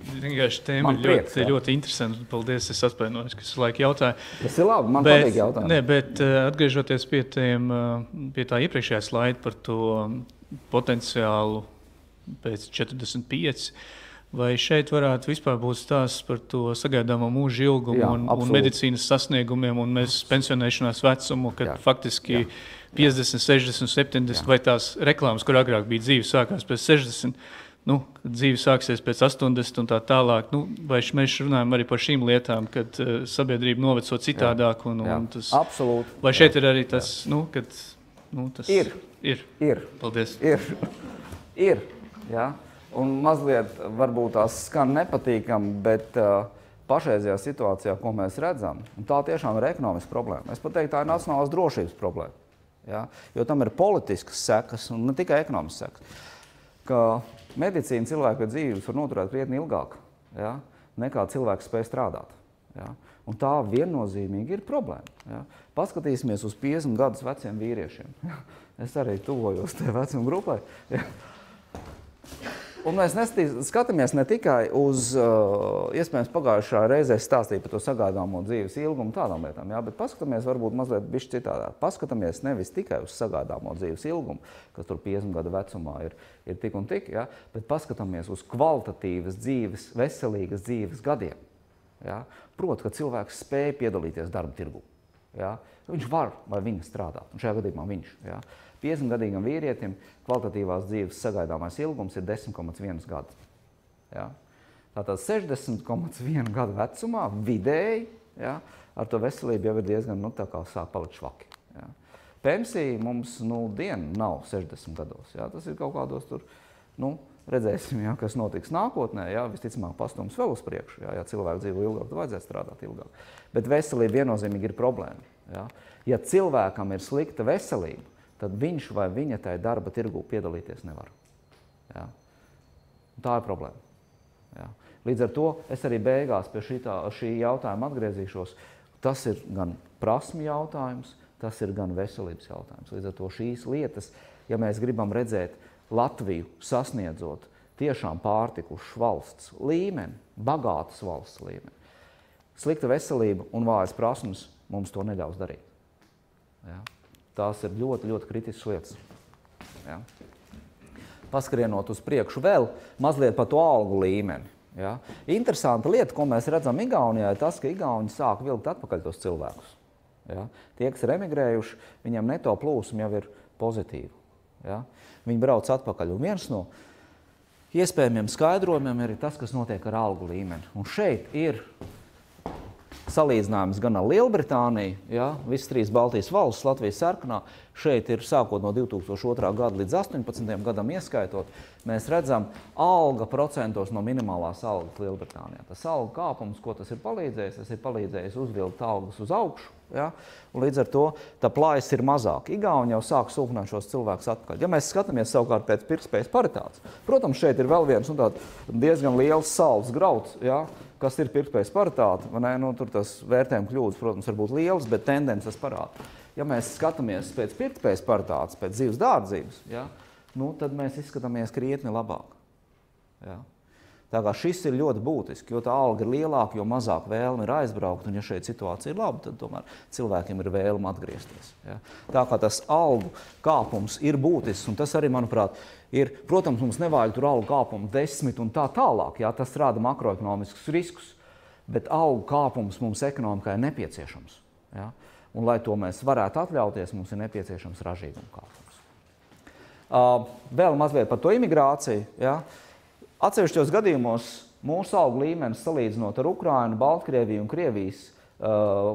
Vienkārši tēma ir prieks, ļoti, jā. ļoti interesanta. Paldies, es atvainojos, ka es laiku jautāju. Tas ir labi, man bet, patīk jautājumi. Ne, bet uh, atgriežoties pie, tiem, uh, pie tā iepriekšējā slaida par to potenciālu pēc 45. Vai šeit varētu vispār būt stāsts par to sagaidāmo mūža ilgumu jā, un, absolūti. un medicīnas sasniegumiem un mēs pensionēšanās vecumu, kad jā, faktiski jā. 50, 60, 70 jā. vai tās reklāmas, kur agrāk bija dzīve, sākās pēc 60 nu, dzīve sāksies pēc 80 un tā tālāk. Nu, vai mēs runājam arī par šīm lietām, kad uh, sabiedrība noveco citādāk? Un, jā, un tas, absolūti. Vai šeit jā. ir arī tas, jā. nu, kad nu, tas ir? Ir. ir. Paldies. Ir. ir. Jā. Un mazliet varbūt tās skan nepatīkami, bet uh, pašreizajā situācijā, ko mēs redzam, tā tiešām ir ekonomiska problēma. Es pat teiktu, tā ir nacionālās drošības problēma. Ja? Jo tam ir politiskas sekas un ne tikai ekonomiskas sekas. Ka medicīna cilvēku dzīves var noturēt krietni ilgāk ja? nekā cilvēks spēj strādāt. Ja? Un tā viennozīmīgi ir problēma. Ja? Paskatīsimies uz 50 gadus veciem vīriešiem. Ja? Es arī tuvojos tajā vecuma grupai. Ja? Un mēs nestīs, skatāmies ne tikai uz, uh, iespējams, pagājušā reizē stāstīja par to sagādāmo dzīves ilgumu, tādām lietām, jā, bet paskatāmies varbūt mazliet bišķi citādāk. Paskatāmies nevis tikai uz sagādāmo dzīves ilgumu, kas tur 50 gadu vecumā ir, ir tik un tik, jā, bet paskatāmies uz kvalitatīvas dzīves, veselīgas dzīves gadiem. Jā. Proti, ka cilvēks spēja piedalīties darba tirgu. Jā. Viņš var vai viņa strādāt, un šajā gadījumā viņš. Jā. 50-gadīgam vīrietim kvalitatīvās dzīves sagaidāmais ilgums ir 10,1 gadi. Ja? Tātad 60,1 gadu vecumā vidēji ja, ar to veselību jau ir diezgan nu, sāk palikt švaki. Ja. Pensija mums nu, diena nav 60 gados. Ja. Tas ir kaut kādos tur, nu, redzēsim, ja, kas notiks nākotnē. Ja. Visticamāk, pastums vēl uz priekšu. Ja, ja cilvēki dzīvo ilgāk, tad vajadzēs strādāt ilgāk. Bet veselība viennozīmīgi ir problēma. Ja. ja cilvēkam ir slikta veselība, tad viņš vai viņa tajā darba tirgu piedalīties nevar. Ja? Tā ir problēma. Ja? Līdz ar to es arī beigās pie šī, tā, šī jautājuma atgriezīšos. Tas ir gan prasmi jautājums, tas ir gan veselības jautājums. Līdz ar to šīs lietas, ja mēs gribam redzēt Latviju sasniedzot tiešām pārtikušu valsts līmeni, bagātas valsts līmeni, slikta veselība un vājas prasmes mums to neļaus darīt. Ja? tās ir ļoti, ļoti kritiskas lietas. Ja. Paskrienot uz priekšu vēl mazliet par to algu līmeni. Ja. Interesanta lieta, ko mēs redzam Igaunijā, ir tas, ka Igauni sāk vilkt atpakaļ tos cilvēkus. Ja. Tie, kas ir emigrējuši, viņiem neto plūsma jau ir pozitīva. Ja. Viņi brauc atpakaļ. Un viens no iespējamiem skaidrojumiem ir tas, kas notiek ar algu līmeni. Un šeit ir salīdzinājums gan ar Lielbritāniju, ja, visas trīs Baltijas valstis, Latvijas sarkanā, šeit ir sākot no 2002. gada līdz 2018. gadam ieskaitot, mēs redzam alga procentos no minimālās algas Lielbritānijā. Tas alga kāpums, ko tas ir palīdzējis, tas ir palīdzējis uzvilkt algas uz augšu, ja, līdz ar to tā plājas ir mazāk. Igauni jau sāk sūknāt šos cilvēkus atpakaļ. Ja mēs skatāmies savukārt pēc pirkspējas paritātes, protams, šeit ir vēl viens nu, diezgan liels saules grauds, ja, kas ir pirktspējas paritāte. Nu, tur tas vērtējuma kļūdas, protams, var būt lielas, bet tendences parāda. Ja mēs skatāmies pēc pirktspējas paritātes, pēc dzīves dārdzības, ja, nu, tad mēs izskatāmies krietni labāk. Ja. Tā kā šis ir ļoti būtiski, jo tā alga ir lielāka, jo mazāk vēlme ir aizbraukt. Un, ja šeit situācija ir laba, tad tomēr cilvēkiem ir vēlme atgriezties. Ja? Tā kā tas algu kāpums ir būtisks, un tas arī, manuprāt, ir, protams, mums nevajag tur algu kāpumu desmit un tā tālāk. Ja? Tas rada makroekonomiskus riskus, bet algu kāpums mums ekonomikā ir nepieciešams. Ja? Un, lai to mēs varētu atļauties, mums ir nepieciešams ražīguma kāpums. Uh, vēl mazliet par to imigrāciju. Ja? Atsevišķos gadījumos mūsu algu līmenis salīdzinot ar Ukrajinu, Baltkrieviju un Krievijas uh,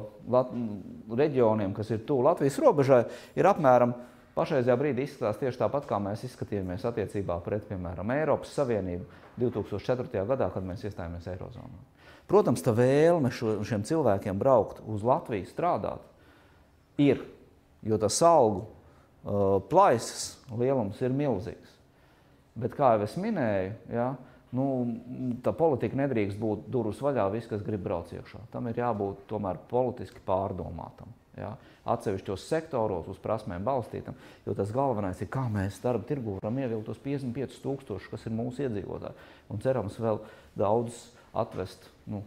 reģioniem, kas ir tuvu Latvijas robežai, ir apmēram pašreizajā brīdī izskatās tieši tāpat, kā mēs izskatījāmies attiecībā pret, piemēram, Eiropas Savienību 2004. gadā, kad mēs iestājāmies Eirozonā. Protams, tā vēlme šo, šiem cilvēkiem braukt uz Latviju strādāt ir, jo tas algu uh, plaisas lielums ir milzīgs. Bet, kā jau es minēju, ja, nu, tā politika nedrīkst būt durvis vaļā, viss, kas grib braukt iekšā. Tam ir jābūt tomēr politiski pārdomātam. Ja, atsevišķos sektoros uz prasmēm balstītam, jo tas galvenais ir, kā mēs darba tirgu varam ievilkt tos 55 tūkstošus, kas ir mūsu iedzīvotāji, un cerams vēl daudz atvest, nu,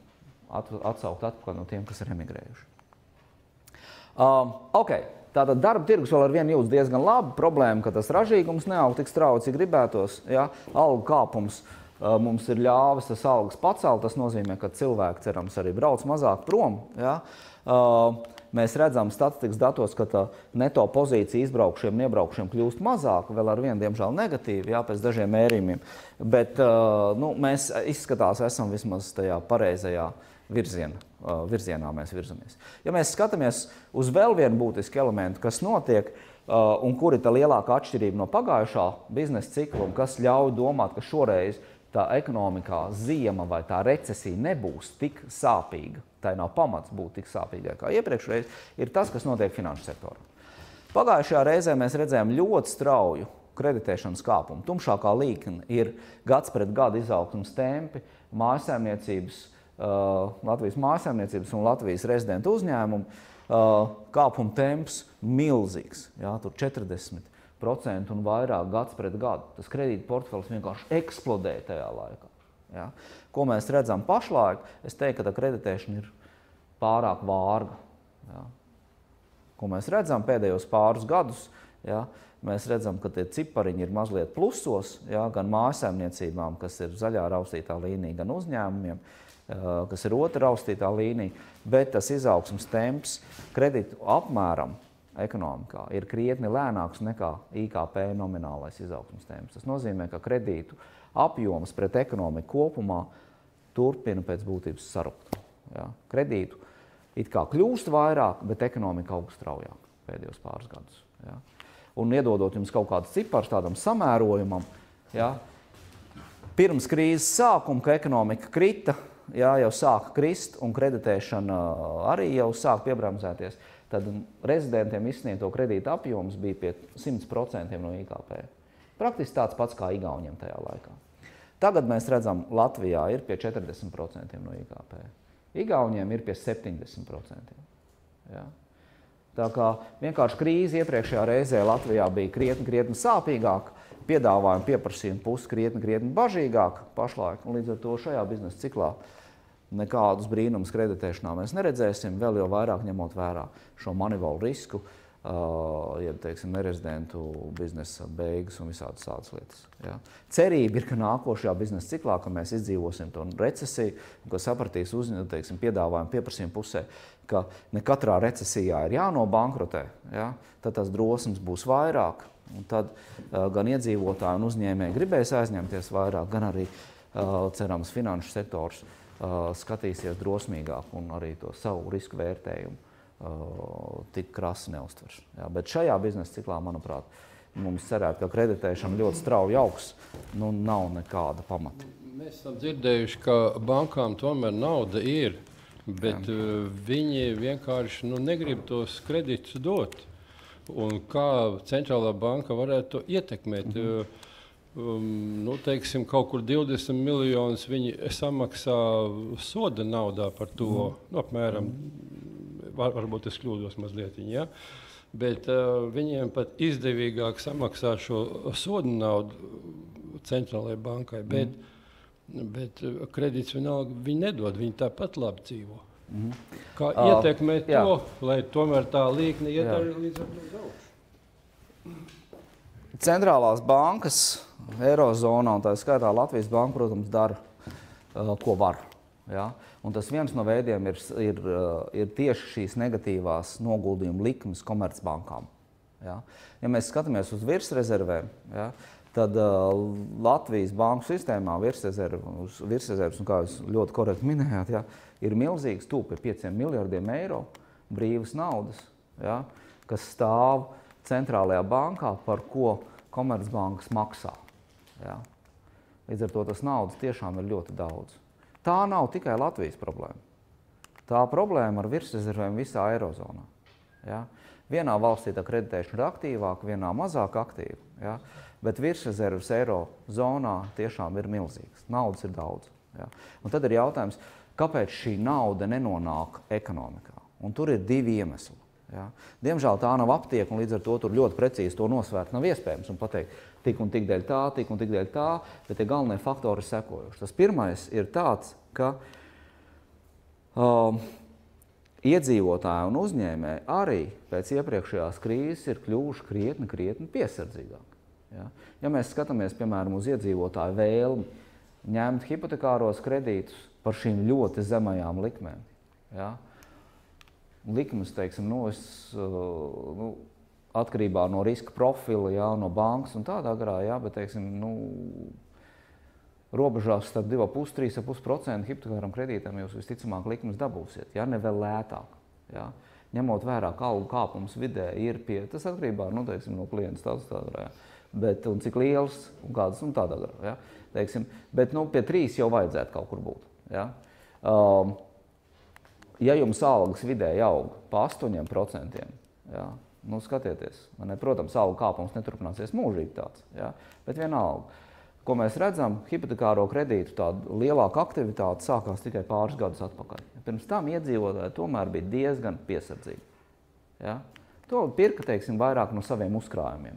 at, atsaukt atpakaļ no tiem, kas ir emigrējuši. Um, okay. Tātad darba tirgus vēl ar vienu jūtas diezgan labi. Problēma, ka tas ražīgums neaug tik strauji, cik gribētos. Ja? Algu kāpums uh, mums ir ļāvis tas algas pacelt. Tas nozīmē, ka cilvēki, cerams, arī brauc mazāk prom. Ja? Uh, mēs redzam statistikas datos, ka tā neto pozīcija izbraukšiem un iebraukšiem kļūst mazāk, vēl ar vienu, diemžēl, negatīvi, jā, pēc dažiem mērījumiem. Bet uh, nu, mēs izskatās, esam vismaz tajā pareizajā virziena, uh, virzienā mēs virzamies. Ja mēs skatāmies uz vēl vienu būtisku elementu, kas notiek uh, un kur ir tā lielākā atšķirība no pagājušā biznesa cikla kas ļauj domāt, ka šoreiz tā ekonomikā ziema vai tā recesija nebūs tik sāpīga, tai nav pamats būt tik sāpīgai kā iepriekšreiz, ir tas, kas notiek finanšu sektorā. Pagājušajā reizē mēs redzējām ļoti strauju kreditēšanas kāpumu. Tumšākā līkne ir gads pret gadu izaugsmas tempi, mājasēmniecības uh, Latvijas mājasemniecības un Latvijas rezidentu uzņēmumu uh, kāpuma temps milzīgs. Jā, tur 40% un vairāk gads pret gadu. Tas kredīta portfels vienkārši eksplodē tajā laikā. Jā. Ko mēs redzam pašlaik? Es teiktu, ka tā kreditēšana ir pārāk vārga. Jā. Ko mēs redzam pēdējos pāris gadus? Jā. Mēs redzam, ka tie cipariņi ir mazliet plusos, jā, gan mājsaimniecībām, kas ir zaļā raustītā līnija, gan uzņēmumiem. Uh, kas ir otra raustītā līnija, bet tas izaugsmas temps kredītu apmēram ekonomikā ir krietni lēnāks nekā IKP nominālais izaugsmas temps. Tas nozīmē, ka kredītu apjoms pret ekonomiku kopumā turpina pēc būtības sarukt. Ja? Kredītu it kā kļūst vairāk, bet ekonomika aug straujāk pēdējos pāris gadus. Ja? Un iedodot jums kaut kādus ciparus tādam samērojumam, ja? pirms krīzes sākuma, ka ekonomika krita, jā, jau sāka krist un kreditēšana arī jau sāka piebremzēties, tad rezidentiem izsniegto kredīta apjoms bija pie 100% no IKP. Praktiski tāds pats kā Igauniem tajā laikā. Tagad mēs redzam, Latvijā ir pie 40% no IKP. Igauniem ir pie 70%. Ja? Tā kā vienkārši krīze iepriekšējā reizē Latvijā bija krietni, krietni sāpīgāka, piedāvājuma pieprasījuma puse krietni, krietni bažīgāka pašlaik, un līdz ar to šajā biznesa ciklā uh, nekādus brīnumus kreditēšanā mēs neredzēsim, vēl jau vairāk ņemot vērā šo manivālu risku, uh, jeb teiksim, nerezidentu biznesa beigas un visādas tādas lietas. Ja. Cerība ir, ka nākošajā biznesa ciklā, mēs izdzīvosim to recesiju, ka sapratīs uzņēmumu piedāvājumu pieprasījumu pusē, ka ne katrā recesijā ir jānobankrotē, ja, tad tas drosmes būs vairāk. Un tad uh, gan iedzīvotāji un uzņēmēji gribēs aizņemties vairāk, gan arī, uh, cerams, finanšu sektors Uh, skatīsies drosmīgāk un arī to savu risku vērtējumu uh, tik krasi neustvers. Jā, bet šajā biznesa ciklā, manuprāt, mums cerēt, ka kreditēšana ļoti strauji augs, nu nav nekāda pamata. Mēs esam dzirdējuši, ka bankām tomēr nauda ir, bet Jā. Uh, viņi vienkārši nu, negrib tos kredītus dot. Un kā centrālā banka varētu to ietekmēt? -hmm um, nu, teiksim, kaut kur 20 miljonus viņi samaksā soda naudā par to. Mm. Nu, apmēram, var, varbūt es kļūdos mazliet. Ja? Bet uh, viņiem pat izdevīgāk samaksā šo sodu naudu centrālajai bankai. Bet, mm. Bet uh, kredīts vienalga viņi nedod, viņi tāpat labi dzīvo. Mm. Kā uh, ietekmē jā. to, lai tomēr tā līkne iet arī līdz ar to augšu? Centrālās bankas Eirozonā un tā skaitā Latvijas banka, protams, dara, uh, ko var. Ja? Un tas viens no veidiem ir, ir, uh, ir tieši šīs negatīvās noguldījuma likmes komercbankām. Ja? ja mēs skatāmies uz virsrezervēm, ja, tad uh, Latvijas banku sistēmā virsrezerv- virsrezerves, un kā jūs ļoti korekti minējāt, ja, ir milzīgs, pie 5 miljardiem eiro brīvas naudas, ja, kas stāv centrālajā bankā, par ko komercbankas maksā. Ja. Līdz ar to tas naudas tiešām ir ļoti daudz. Tā nav tikai Latvijas problēma. Tā problēma ar virsrezervēm visā Eirozonā. Ja? Vienā valstī tā kreditēšana ir aktīvāka, vienā mazāk aktīva. Ja? Bet virsrezerves Eirozonā tiešām ir milzīgas. Naudas ir daudz. Ja? Un tad ir jautājums, kāpēc šī nauda nenonāk ekonomikā? Un tur ir divi iemesli. Ja? Diemžēl tā nav aptiekta, un līdz ar to ļoti precīzi to nosvērt nav iespējams. Un pateikt, tik un tik dēļ tā, tik un tik dēļ tā, bet tie galvenie faktori ir sekojoši. Tas pirmais ir tāds, ka um, iedzīvotāji un uzņēmēji arī pēc iepriekšējās krīzes ir kļuvuši krietni, krietni piesardzīgāki. Ja? ja mēs skatāmies piemēram uz iedzīvotāju vēlmi ņemt hipotekāros kredītus par šīm ļoti zemajām likmēm. Ja? Likmes, teiksim, nu, es, uh, nu, atkarībā no riska profila, jā, no bankas un tādā garā, jā, bet teiksim, nu, robežās starp 2,5-3,5% hipotekāram kredītam jūs visticamāk likmes dabūsiet, ja ne vēl lētāk. Ja. Ņemot vērā, ka algu kāpums vidē ir pie, tas atkarībā nu, teiksim, no klienta stāsta tādā garā, bet, un cik liels un kādas un tādā garā. Ja. Teiksim, bet nu, pie trīs jau vajadzētu kaut kur būt. Ja. Um, ja jums algas vidēji aug pa 8%, ja, nu, skatieties, ne, protams, algu kāpums neturpināsies mūžīgi tāds, ja, bet vienalga. Ko mēs redzam, hipotekāro kredītu tāda lielāka aktivitāte sākās tikai pāris gadus atpakaļ. Pirms tam iedzīvotāji tomēr bija diezgan piesardzīgi. Ja? To pirka, teiksim, vairāk no saviem uzkrājumiem,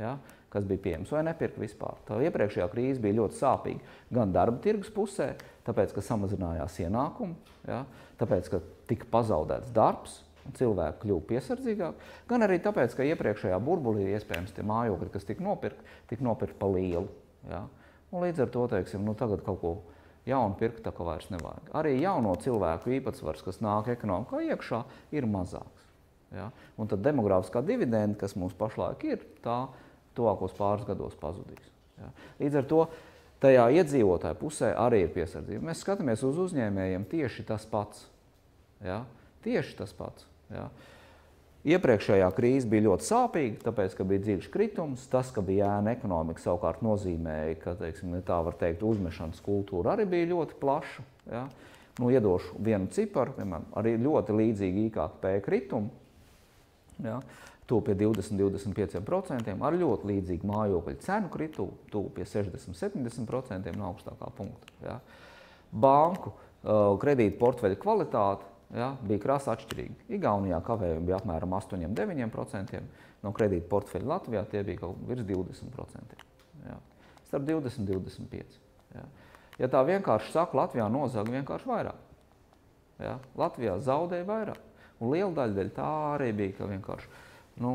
ja? kas bija pieejams, vai nepirka vispār. Tā iepriekšējā krīze bija ļoti sāpīga gan darba tirgus pusē, tāpēc, ka samazinājās ienākumi, ja? tāpēc, ka tika pazaudēts darbs, cilvēki kļuva piesardzīgāki, gan arī tāpēc, ka iepriekšējā burbulī iespējams tie mājokļi, kas tika nopirkti, tika nopirkti pa lielu. Ja? Un līdz ar to teiksim, nu, tagad kaut ko jaunu pirkt, tā kā vairs nevajag. Arī jauno cilvēku īpatsvars, kas nāk ekonomikā iekšā, ir mazāks. Ja? Un tad demogrāfiskā dividenda, kas mums pašlaik ir, tā tuvākos pāris gados pazudīs. Ja? Līdz ar to tajā iedzīvotāju pusē arī ir piesardzība. Mēs skatāmies uz uzņēmējiem tieši tas pats. Ja? Tieši tas pats. Ja? Iepriekšējā krīze bija ļoti sāpīga, tāpēc, ka bija dziļš kritums. Tas, ka bija ēna ekonomika, savukārt nozīmēja, ka teiksim, tā var teikt, uzmešanas kultūra arī bija ļoti plaša. Ja? Nu, iedošu vienu ciparu, piemēram, arī ļoti līdzīgi IKP kritumu. Ja? To pie 20-25% ar ļoti līdzīgu mājokļu cenu kritumu, tuvu pie 60-70% no augstākā punkta. Ja? Banku kredītu portfeļu kvalitāte ja, bija krasi atšķirīgi. Igaunijā kavējumi bija apmēram 8-9%, no kredīta portfeļa Latvijā tie bija kaut virs 20%. Ja. Starp 20 un 25%. Ja. ja tā vienkārši saka, Latvijā nozaga vienkārši vairāk. Ja. Latvijā zaudēja vairāk. Un liela daļa dēļ tā arī bija, ka vienkārši nu,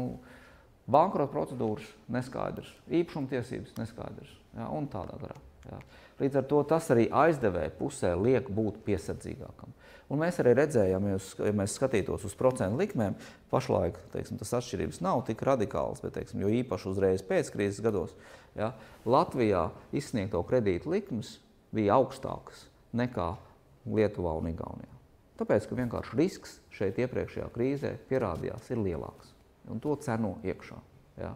bankrota procedūras neskaidrs, īpašumtiesības neskaidrs ja, un tādā garā. Ja. Līdz ar to tas arī aizdevēja pusē liek būt piesardzīgākam. Un mēs arī redzējām, ja mēs skatītos uz procentu likmēm, pašlaik teiksim, tas atšķirības nav tik radikāls, bet teiksim, jo īpaši uzreiz pēc krīzes gados ja, Latvijā izsniegto kredītu likmes bija augstākas nekā Lietuvā un Igaunijā. Tāpēc, ka vienkārši risks šeit iepriekšējā krīzē pierādījās ir lielāks. Un to ceno iekšā. Ja.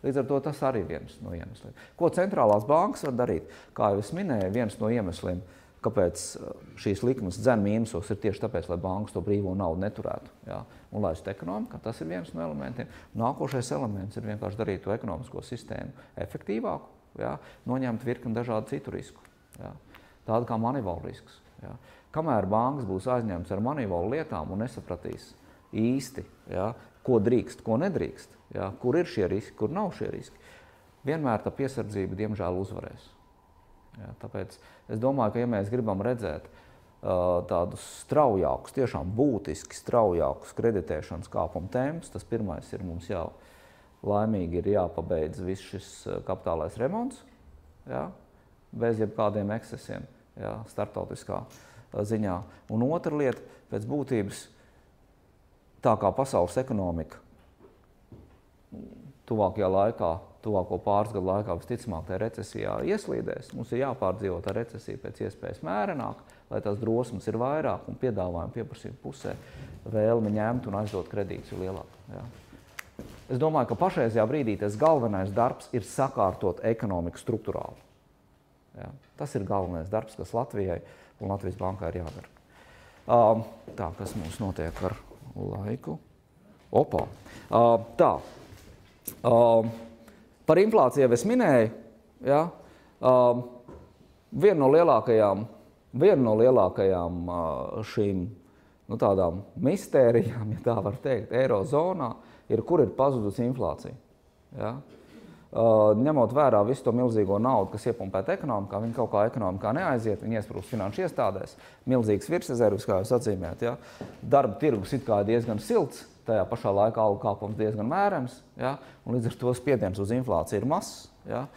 Līdz ar to tas arī ir viens no iemesliem. Ko centrālās bankas var darīt? Kā jau es minēju, viens no iemesliem, kāpēc uh, šīs likmes dzēna mīnusos, ir tieši tāpēc, lai bankas to brīvo naudu neturētu ja, un laistu ekonomikā. Tas ir viens no elementiem. Nākošais elements ir vienkārši darīt to ekonomisko sistēmu efektīvāku, ja, noņemt virkni dažādu citu risku. Ja, tādu kā manivālu risks. Ja. Kamēr bankas būs aizņemtas ar manivālu lietām un nesapratīs īsti, ja, ko drīkst, ko nedrīkst, ja, kur ir šie riski, kur nav šie riski, vienmēr tā piesardzība, diemžēl, uzvarēs. Ja, tāpēc es domāju, ka ja mēs gribam redzēt uh, tādus straujākus, tiešām būtiski straujākus kreditēšanas kāpuma tempus, tas pirmais ir mums jau laimīgi ir jāpabeidz viss šis kapitālais remonts, ja, bez jebkādiem ekscesiem, ja, startautiskā ziņā. Un otra lieta, pēc būtības, tā kā pasaules ekonomika tuvākajā laikā tuvāko pāris gadu laikā visticamāk tajā recesijā ieslīdēs. Mums ir jāpārdzīvo tā recesija pēc iespējas mērenāk, lai tās drosmes ir vairāk un piedāvājuma pieprasījuma pusē vēlme ņemt un aizdot kredītus ir lielāka. Jā. Es domāju, ka pašreizajā brīdī tas galvenais darbs ir sakārtot ekonomiku struktūrāli. Ja? Tas ir galvenais darbs, kas Latvijai un Latvijas bankai ir jādara. Uh, tā, kas mums notiek ar laiku? Opa. Uh, tā. Uh, Par inflāciju jau es minēju. Ja? Uh, viena no lielākajām, viena no lielākajām uh, šīm nu, tādām mistērijām, ja tā var teikt, Eirozonā, ir, kur ir pazudusi inflācija. Ja? Uh, ņemot vērā visu to milzīgo naudu, kas iepumpēta ekonomikā, viņi kaut kā ekonomikā neaiziet, viņi iesprūst finanšu iestādēs, milzīgs virsrezervs, kā jūs atzīmējat. Ja? Darba tirgus it kā diezgan silts, tajā pašā laikā algu kāpums diezgan mērens, ja? un līdz ar to spiediens uz inflāciju ir mazs. Ja?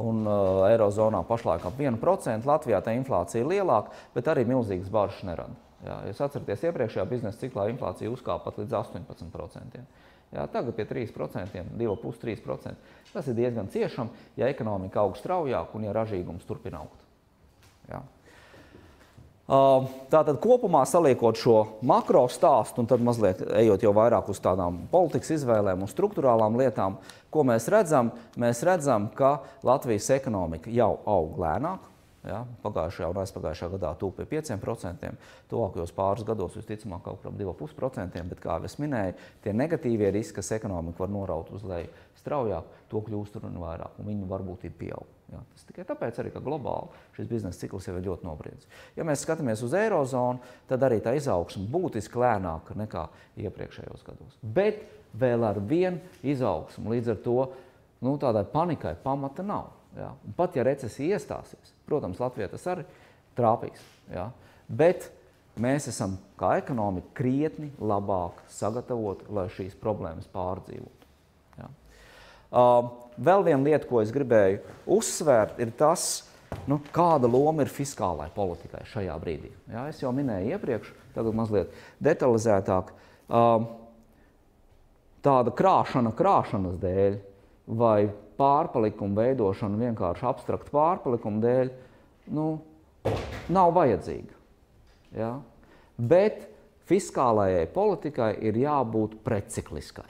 Un uh, Eirozonā pašlaik ap 1%, Latvijā tā inflācija ir lielāka, bet arī milzīgas bažas nerada. Ja? Jūs atceraties, iepriekšējā biznesa ciklā inflācija uzkāpa pat līdz 18%. Jā, tagad pie 3%, 2,5-3%. Tas ir diezgan ciešam, ja ekonomika aug straujāk un ja ražīgums turpina augt. Jā. Tātad kopumā saliekot šo makro stāstu un tad mazliet ejot jau vairāk uz tādām politikas izvēlēm un struktūrālām lietām, ko mēs redzam, mēs redzam, ka Latvijas ekonomika jau aug lēnāk. Ja, pagājušajā un aizpagājušajā gadā tūp pie 5%, tuvākajos pāris gados visticamāk kaut kur ap 2,5%, bet, kā jau es minēju, tie negatīvie riski, kas ekonomiku var noraut uz leju straujāk, to kļūst un vairāk, un viņu varbūtība pieaug. Ja, tas tikai tāpēc, arī, ka globāli šis biznesa cikls jau ir ļoti nobriedzis. Ja mēs skatāmies uz eirozonu, tad arī tā izaugsme būtiski lēnāka nekā iepriekšējos gados. Bet vēl ar vienu izaugsmu līdz ar to nu, tādai panikai pamata nav. Ja. Un pat ja recesija iestāsies, protams, Latvijā tas arī trāpīs. Ja. Bet mēs esam kā ekonomika krietni labāk sagatavoti, lai šīs problēmas pārdzīvotu. Ja. Uh, vēl viena lieta, ko es gribēju uzsvērt, ir tas, nu, kāda loma ir fiskālai politikai šajā brīdī. Jā, es jau minēju iepriekš, tagad mazliet detalizētāk. Uh, tāda krāšana krāšanas dēļ vai pārpalikumu veidošana vienkārši abstraktu pārpalikumu dēļ nu, nav vajadzīga. Ja? Bet fiskālajai politikai ir jābūt precikliskai.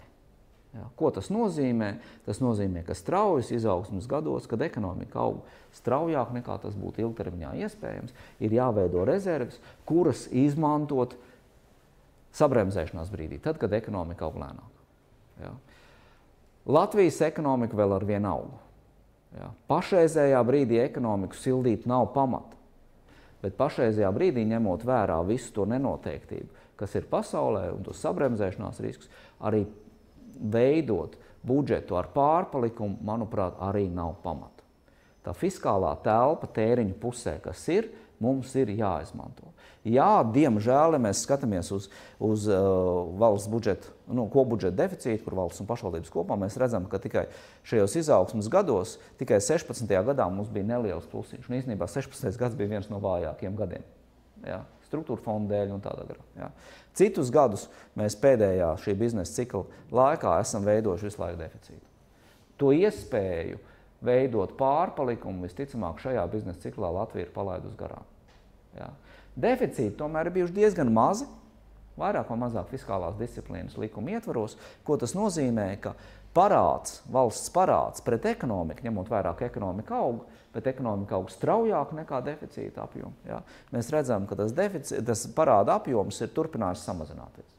Ja, ko tas nozīmē? Tas nozīmē, ka straujas izaugsmas gados, kad ekonomika aug straujāk nekā tas būtu ilgtermiņā iespējams, ir jāveido rezerves, kuras izmantot sabremzēšanās brīdī, tad, kad ekonomika aug lēnāk. Ja. Latvijas ekonomika vēl ar vienu aug. Ja. Pašreizējā brīdī ekonomiku sildīt nav pamata. Bet pašreizajā brīdī, ņemot vērā visu to nenoteiktību, kas ir pasaulē un tos sabremzēšanās riskus, arī veidot budžetu ar pārpalikumu, manuprāt, arī nav pamata. Tā fiskālā telpa tēriņu pusē, kas ir, mums ir jāizmanto. Jā, diemžēl, ja mēs skatāmies uz, uz uh, valsts budžeta, nu, kopbudžeta deficītu, kur valsts un pašvaldības kopumā, mēs redzam, ka tikai šajos izaugsmas gados, tikai 16. gadā mums bija neliels plusiņš. Un īstenībā 16. gads bija viens no vājākiem gadiem. Jā, struktūra fonda dēļ un tādā garā. Jā. Citus gadus mēs pēdējā šī biznesa cikla laikā esam veidojuši visu laiku deficītu. To iespēju veidot pārpalikumu visticamāk šajā biznesa ciklā Latvija ir palaidusi garām. Jā. Deficīti tomēr ir bijuši diezgan mazi, vairāk vai mazāk fiskālās disciplīnas likuma ietvaros, ko tas nozīmē, ka parāds, valsts parāds pret ekonomiku, ņemot vērā, ka ekonomika aug, bet ekonomika aug straujāk nekā deficīta apjoma. Ja? Mēs redzam, ka tas, deficī, tas parāda apjoms ir turpinājis samazināties.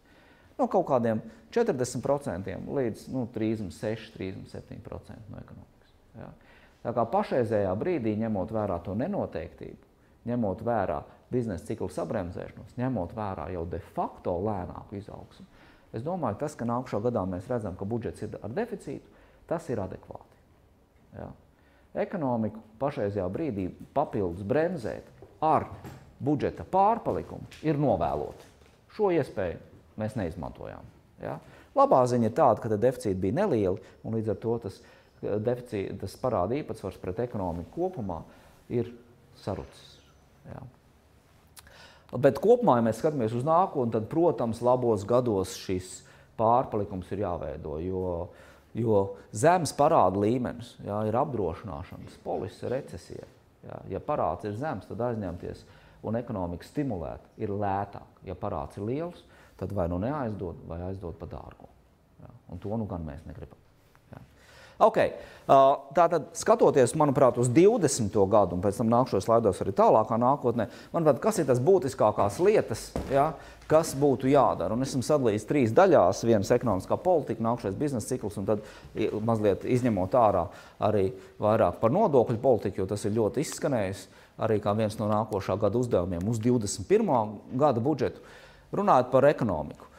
No kaut kādiem 40% līdz nu, 36, 37% no ekonomikas. Ja? Tā kā pašreizējā brīdī, ņemot vērā to nenoteiktību, ņemot vērā biznesa ciklu sabremzēšanos, ņemot vērā jau de facto lēnāku izaugsmu, es domāju, tas, ka nākamā gadā mēs redzam, ka budžets ir ar deficītu, tas ir adekvāti. Ja? ekonomiku pašreizajā brīdī papildus bremzēt ar budžeta pārpalikumu ir novēloti. Šo iespēju mēs neizmantojām. Ja? Labā ziņa ir tāda, ka deficīti bija nelieli, un līdz ar to tas, deficīti, tas parāda īpatsvars pret ekonomiku kopumā ir sarucis. Ja? Bet kopumā, ja mēs skatāmies uz nākotni, tad, protams, labos gados šis pārpalikums ir jāveido, jo, jo zemes parāda līmenis jā, ir apdrošināšanas polise recesija. Jā. Ja parāds ir zems, tad aizņemties un ekonomika stimulēt ir lētāk. Ja parāds ir liels, tad vai nu neaizdod, vai aizdod pa dārgu. Jā. Un to nu gan mēs negribam. Okay. Tātad, skatoties, manuprāt, uz 20. gadu, un pēc tam nākšos slaidos arī tālākā nākotnē, manuprāt, kas ir tas būtiskākās lietas, ja, kas būtu jādara. Un esmu sadalījis trīs daļās. Viens ekonomiskā politika, nākšais biznesa cikls, un tad mazliet izņemot ārā arī vairāk par nodokļu politiku, jo tas ir ļoti izskanējis arī kā viens no nākošā gada uzdevumiem uz 21. gada budžetu. Runājot par ekonomiku.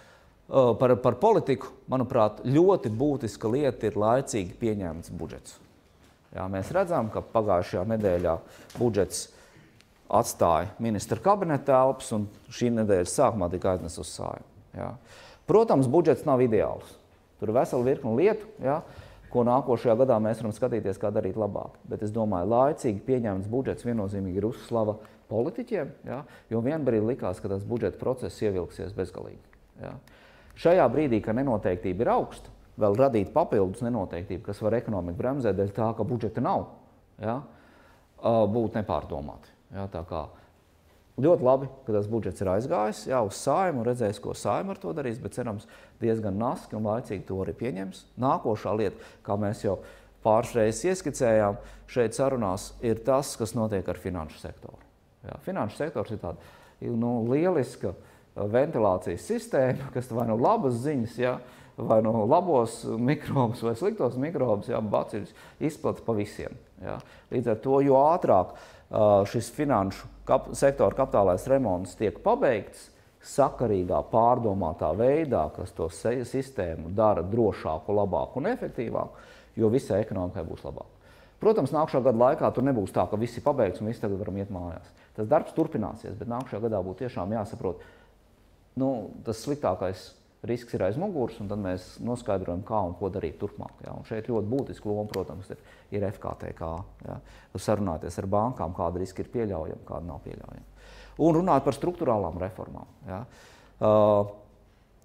Par, par politiku, manuprāt, ļoti būtiska lieta ir laicīgi pieņemts budžets. Jā, mēs redzam, ka pagājušajā nedēļā budžets atstāja ministra kabineta telpas, un šī nedēļas sākumā tika aiznests uz sājumu. Jā. Protams, budžets nav ideāls. Tur ir vesela virkne lietu, jā, ko nākošajā gadā mēs varam skatīties, kā darīt labāk. Bet es domāju, laicīgi pieņemts budžets viennozīmīgi ir uzslava politiķiem, jā, jo vienbrīd likās, ka tas budžeta process ievilksies bezgalīgi. Jā. Šajā brīdī, kad nenoteiktība ir augsta, vēl radīt papildus nenoteiktību, kas var ekonomiku bremzēt dēļ tā, ka budžeta nav, ja, būtu nepārdomāti. Ja, tā kā ļoti labi, ka tas budžets ir aizgājis jā, uz saimu redzēs, ko saima ar to darīs, bet cerams diezgan naski un laicīgi to arī pieņems. Nākošā lieta, kā mēs jau pāris reizes ieskicējām šeit sarunās, ir tas, kas notiek ar finanšu sektoru. Jā, finanšu sektors ir tāda nu, lieliska uh, ventilācijas sistēma, kas vai nu labas ziņas, ja, vai nu labos mikrobus vai sliktos mikrobus, ja bacīļus izplata pa visiem. Ja. Līdz ar to, jo ātrāk šis finanšu kap sektora kapitālais remonts tiek pabeigts, sakarīgā, pārdomātā veidā, kas to sistēmu dara drošāku, labāku un efektīvāku, jo visai ekonomikai būs labāk. Protams, nākamā gada laikā tur nebūs tā, ka viss ir pabeigts un visi tagad varam iet mājās. Tas darbs turpināsies, bet nākamā gadā būtu tiešām jāsaprot, nu, tas sliktākais risks ir aiz muguras, un tad mēs noskaidrojam, kā un ko darīt turpmāk. Ja. Un šeit ļoti būtiska loma, protams, ir, ir FKTK. Ja. Sarunāties ar bankām, kāda riska ir pieļaujama, kāda nav pieļaujama. Un runāt par struktūrālām reformām. Ja. Uh,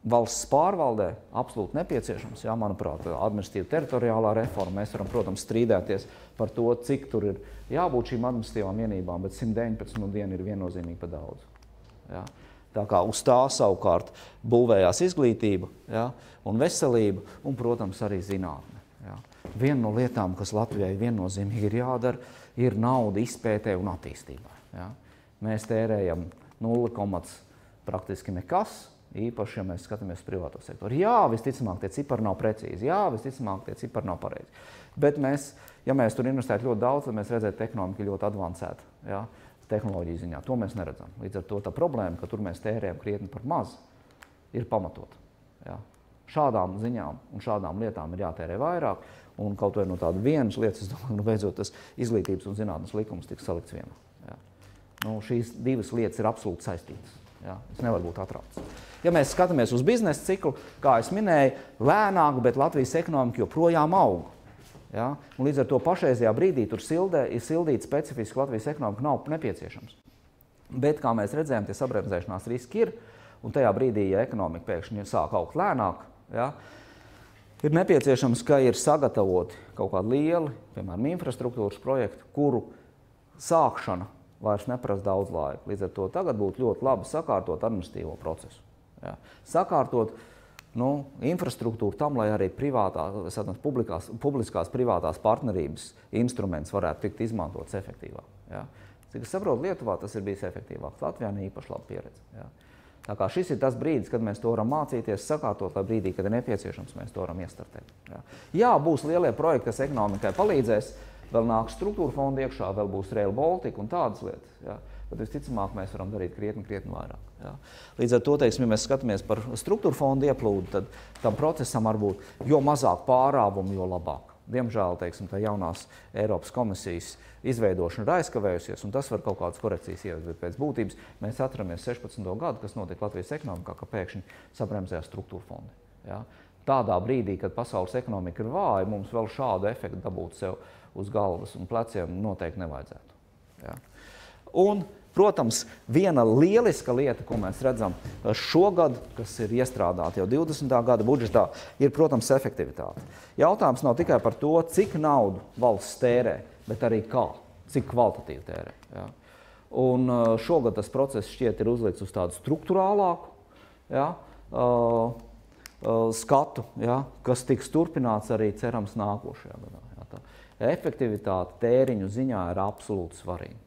valsts pārvaldē absolūti nepieciešams. Jā, manuprāt, administratīva teritoriālā reforma. Mēs varam, protams, strīdēties par to, cik tur ir jābūt šīm administratīvām vienībām, bet 119 nu dienu ir viennozīmīgi par daudz. Jā. Tā kā uz tā savukārt būvējās izglītība ja, un veselība un, protams, arī zinātne. Ja. Viena no lietām, kas Latvijai viennozīmīgi ir jādara, ir nauda izpētē un attīstībai. Ja. Mēs tērējam 0, praktiski nekas, īpaši, ja mēs skatāmies privāto sektoru. Jā, visticamāk, tie cipari nav precīzi, jā, visticamāk, tie cipari nav pareizi. Bet mēs, ja mēs tur investētu ļoti daudz, tad mēs redzētu, ka ekonomika ļoti advancēta. Ja tehnoloģiju ziņā. To mēs neredzam. Līdz ar to tā problēma, ka tur mēs tērējam krietni par maz, ir pamatot. Ja? Šādām ziņām un šādām lietām ir jātērē vairāk. Un kaut vai no tādas vienas lietas, es domāju, nu, beidzot tas izglītības un zinātnes likums tiks salikts vienā. Ja? Nu, šīs divas lietas ir absolūti saistītas. Ja? Tas nevar būt atrauts. Ja mēs skatāmies uz biznesa ciklu, kā jau minēju, lēnāk, bet Latvijas ekonomika joprojām aug. Ja? Un līdz ar to pašreizajā brīdī tur sildē, ir sildīt specifiski Latvijas ekonomika nav nepieciešams. Bet, kā mēs redzējām, tie sabremzēšanās riski ir. Un tajā brīdī, ja ekonomika pēkšņi sāk augt lēnāk, ja, ir nepieciešams, ka ir sagatavoti kaut kādi lieli, piemēram, infrastruktūras projekti, kuru sākšana vairs neprasa daudz laika. Līdz ar to tagad būtu ļoti labi sakārtot administratīvo procesu. Ja. Sakārtot uh, nu, infrastruktūru tam, lai arī privātā, satams, publikās, publiskās privātās partnerības instruments varētu tikt izmantots efektīvāk. Ja? Cik es saprotu, Lietuvā tas ir bijis efektīvāk. Latvijā ne īpaši laba pieredze. Ja? Tā kā šis ir tas brīdis, kad mēs to varam mācīties, sakārtot, lai brīdī, kad ir nepieciešams, mēs to varam iestartēt. Ja? Jā, būs lielie projekti, kas ekonomikai palīdzēs, vēl nāks struktūra fonda iekšā, vēl būs Rail Baltica un tādas lietas. Ja? Bet visticamāk, mēs varam darīt krietni, krietni vairāk. Ja? Līdz ar to, teiksim, ja mēs skatāmies par struktūra fondu ieplūdu, tad tam procesam var būt jo mazāk pārāvumu, jo labāk. Diemžēl teiksim, tā jaunās Eiropas komisijas izveidošana ir aizkavējusies, un tas var kaut kādas korekcijas ieviest. Bet pēc būtības mēs atramies 16. gadu, kas notika Latvijas ekonomikā, ka pēkšņi sabremzējās struktūra fondi. Ja? Tādā brīdī, kad pasaules ekonomika ir vāja, mums vēl šādu efektu dabūt sev uz galvas un pleciem noteikti nevajadzētu. Ja? Un Protams, viena lieliska lieta, ko mēs redzam šogad, kas ir iestrādāta jau 20. gada budžetā, ir, protams, efektivitāte. Jautājums nav tikai par to, cik naudu valsts tērē, bet arī kā, cik kvalitatīvi tērē. Ja? Un uh, šogad tas process šķiet ir uzlikts uz tādu struktūrālāku ja? uh, uh, skatu, ja? kas tiks turpināts arī cerams nākošajā gadā. Ja? Tā efektivitāte tēriņu ziņā ir absolūti svarīga.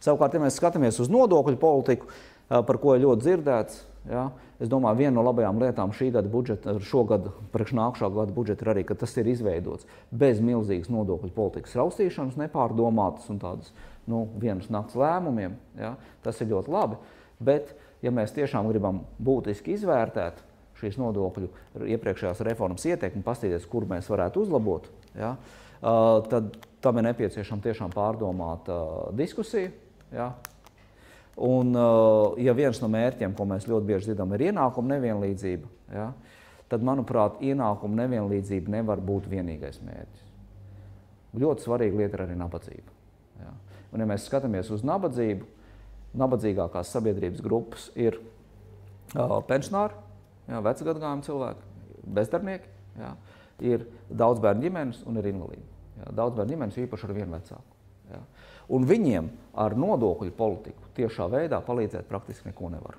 Savukārt, ja mēs skatāmies uz nodokļu politiku, par ko ir ļoti dzirdēts, ja, es domāju, viena no labajām lietām šī gada budžeta, šogad, priekš nākamā gada budžeta ir arī, ka tas ir izveidots bez milzīgas nodokļu politikas raustīšanas, nepārdomātas un tādas nu, vienas nakts lēmumiem. Ja, tas ir ļoti labi. Bet, ja mēs tiešām gribam būtiski izvērtēt šīs nodokļu iepriekšējās reformas ietekmi, paskatīties, kur mēs varētu uzlabot, ja, tad tam ir nepieciešama tiešām pārdomāta diskusija Ja? Un, uh, ja viens no mērķiem, ko mēs ļoti bieži dzirdam, ir ienākuma nevienlīdzība, ja? tad, manuprāt, ienākuma nevienlīdzība nevar būt vienīgais mērķis. Ļoti svarīga lieta ir arī nabadzība. Ja? Un, ja mēs skatāmies uz nabadzību, nabadzīgākās sabiedrības grupas ir uh, pensionāri, ja, vecgadagājumi cilvēki, bezdarbnieki, ja, ir daudz bērnu ģimenes un ir invalīdi. Ja, daudz bērnu ģimenes īpaši ar vienu vecāku. Un viņiem ar nodokļu politiku tiešā veidā palīdzēt praktiski neko nevar.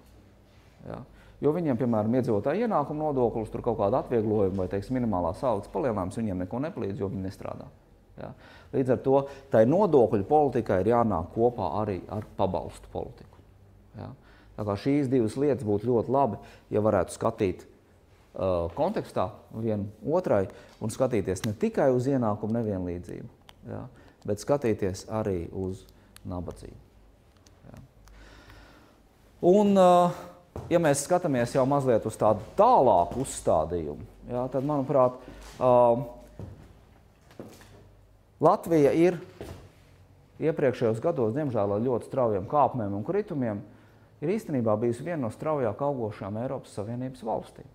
Ja? Jo viņiem, piemēram, iedzīvotāja ienākuma nodoklis, tur kaut kāda atvieglojuma vai teiksim, minimālās algas palielinājums, viņiem neko nepalīdz, jo viņi nestrādā. Ja? Līdz ar to tai nodokļu politikai ir jānāk kopā arī ar pabalstu politiku. Ja? Tā kā šīs divas lietas būtu ļoti labi, ja varētu skatīt uh, kontekstā viena otrai un skatīties ne tikai uz ienākumu nevienlīdzību, ja? Bet skatīties arī uz nabadzību. Ja. Un, ja mēs skatāmies jau mazliet uz tādu tālāku uzstādījumu, ja, tad, manuprāt, Latvija ir iepriekšējos gados, diemžēl ar ļoti straujiem kāpumiem un kritumiem, ir īstenībā bijusi viena no straujāk augošām Eiropas Savienības valstīm.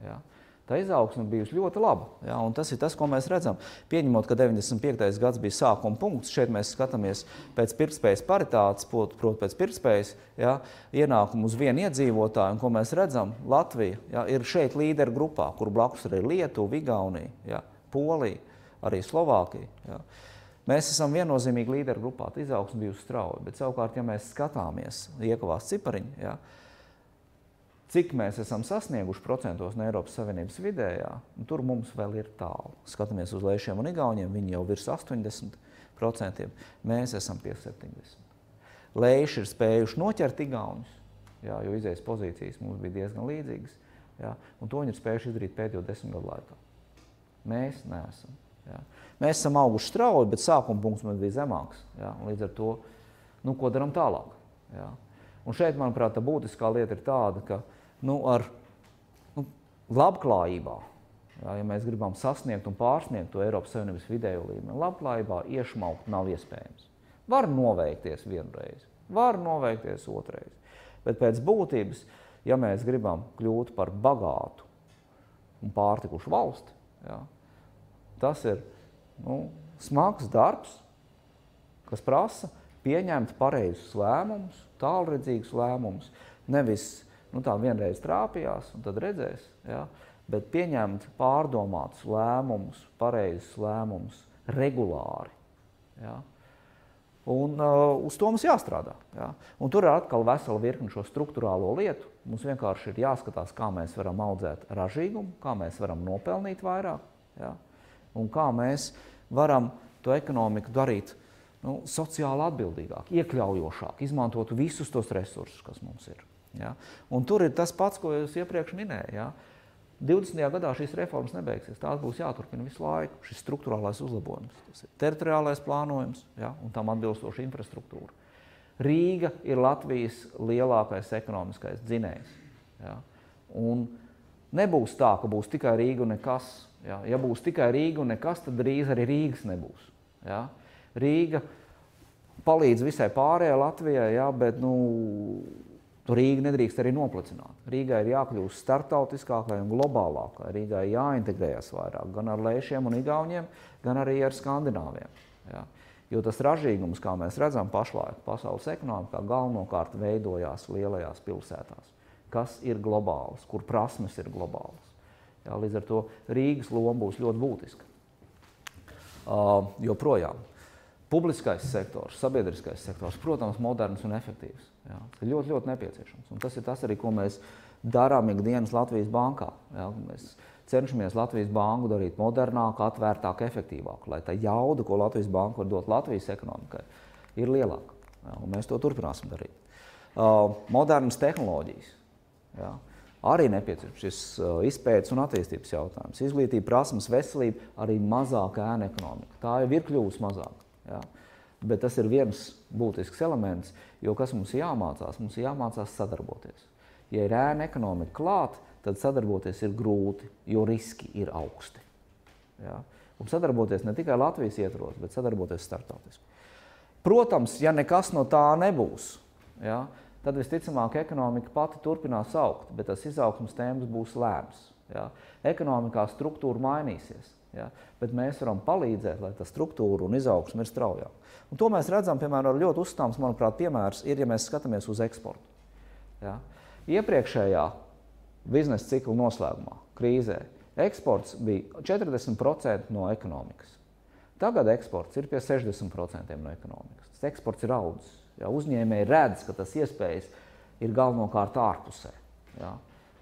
Ja. Uh, tā izaugsme bijusi ļoti laba. Ja, tas ir tas, ko mēs redzam. Pieņemot, ka 95. gads bija sākuma punkts, šeit mēs skatāmies pēc pirktspējas paritātes, proti, pēc pirktspējas ja, ienākumu uz vienu iedzīvotāju. Un, ko mēs redzam, Latvija ja, ir šeit līderu grupā, kur blakus ir Lietuva, Igaunija, ja, Polija, arī Slovākija. Ja. Mēs esam viennozīmīgi līderu grupā. Izaugsme bijusi strauja, bet savukārt, ja mēs skatāmies iekavās cipariņi, ja, Cik mēs esam sasnieguši procentos no Eiropas Savienības vidējā, tur mums vēl ir tālu. Skatāmies uz Lēšiem un Igauniem, viņi jau virs 80%, mēs esam pie 70%. Lēši ir spējuši noķert Igaunus, jā, jo izējas pozīcijas mums bija diezgan līdzīgas, jā, un to viņi ir spējuši izdarīt pēdējo desmit gadu laikā. Mēs neesam. Jā. Mēs esam auguši strauji, bet sākuma punkts mums bija zemāks. Jā, līdz ar to, nu, ko darām tālāk? Jā. Un šeit, manuprāt, tā būtiskā lieta ir tāda, ka nu, ar nu, labklājībā. Jā, ja mēs gribam sasniegt un pārsniegt to Eiropas Savienības vidējo līmeni, labklājībā iešmaukt nav iespējams. Var noveikties vienreiz, var noveikties otrreiz. Bet pēc būtības, ja mēs gribam kļūt par bagātu un pārtikušu valsti, jā, tas ir nu, smags darbs, kas prasa pieņemt pareizus lēmumus, tālredzīgus lēmumus, nevis nu, tā vienreiz trāpījās, un tad redzēs. Ja? Bet pieņemt pārdomātus lēmumus, pareizus lēmumus regulāri. Ja? Un uh, uz to mums jāstrādā. Ja? Un tur ir atkal vesela virkne šo struktūrālo lietu. Mums vienkārši ir jāskatās, kā mēs varam audzēt ražīgumu, kā mēs varam nopelnīt vairāk, ja? un kā mēs varam to ekonomiku darīt nu, sociāli atbildīgāk, iekļaujošāk, izmantot visus tos resursus, kas mums ir. Ja? Un tur ir tas pats, ko jūs iepriekš minējāt. Ja? 20. gadā šīs reformas nebeigsies. Tās būs jāturpina visu laiku. Šis struktūrālais uzlabojums, tas ir teritoriālais plānojums ja? un tam atbilstoša infrastruktūra. Rīga ir Latvijas lielākais ekonomiskais dzinējs. Ja? Un Nebūs tā, ka būs tikai Rīga un nekas. Ja, ja būs tikai Rīga un nekas, tad drīz arī Rīgas nebūs. Ja. Rīga palīdz visai pārējai Latvijai, ja, bet nu, Rīga nedrīkst arī noplicināt. Rīgai ir jākļūst startautiskākai un globālākai. Rīgai jāintegrējas vairāk gan ar lēšiem un igauņiem, gan arī ar skandināviem. Ja. Jo tas ražīgums, kā mēs redzam pašlaik, pasaules ekonomikā galvenokārt veidojās lielajās pilsētās, kas ir globāls, kur prasmes ir globālas. Ja, līdz ar to Rīgas loma būs ļoti būtiska. Uh, joprojām. Publiskais sektors, sabiedriskais sektors, protams, moderns un efektīvs. Jā, ir ļoti, ļoti nepieciešams. Un tas ir tas arī, ko mēs darām ikdienas Latvijas bankā. Jā, mēs cenšamies Latvijas banku darīt modernāku, atvērtāku, efektīvāku, lai tā jauda, ko Latvijas banka var dot Latvijas ekonomikai, ir lielāka. Jā, mēs to turpināsim darīt. Uh, modernas tehnoloģijas. Jā. Arī nepieciešams šis uh, izpētes un attīstības jautājums. Izglītība, prasmes, veselība, arī mazāka ēna ekonomika. Tā jau ir kļuvusi mazāka. Jā. Bet tas ir viens būtisks elements, jo kas mums jāmācās? Mums jāmācās sadarboties. Ja ir ēna ekonomika klāt, tad sadarboties ir grūti, jo riski ir augsti. Jā. Un sadarboties ne tikai Latvijas ietvaros, bet sadarboties starptautiski. Protams, ja nekas no tā nebūs, jā, tad visticamāk ekonomika pati turpinās augt, bet tas izaugsmas temps būs lēns. Jā. Ekonomikā struktūra mainīsies. Ja? Bet mēs varam palīdzēt, lai tā struktūra un izaugsme ir straujāka. Un to mēs redzam, piemēram, ļoti uzstāms, manuprāt, piemērs ir, ja mēs skatāmies uz eksportu. Ja? Iepriekšējā biznesa cikla noslēgumā, krīzē, eksports bija 40% no ekonomikas. Tagad eksports ir pie 60% no ekonomikas. Tas eksports ir audzis. Ja? Uzņēmēji redz, ka tas iespējas ir galvenokārt ārpusē. Ja?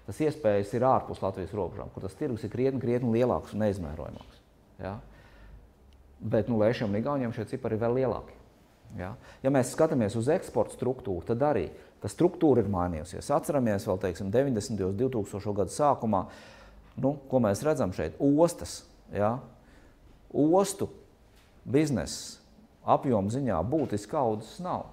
Tas iespējas ir ārpus Latvijas robežām, kur tas tirgus ir krietni, krietni lielāks un neizmērojamāks. Ja? Bet nu, lēšiem un igauniem šie cipari ir vēl lielāki. Ja? ja mēs skatāmies uz eksporta struktūru, tad arī tā struktūra ir mainījusies. Atceramies vēl teiksim, 90. un 2000. gadu sākumā, nu, ko mēs redzam šeit, ostas. Ja? Ostu biznesa apjoma ziņā būtiski audzes nav.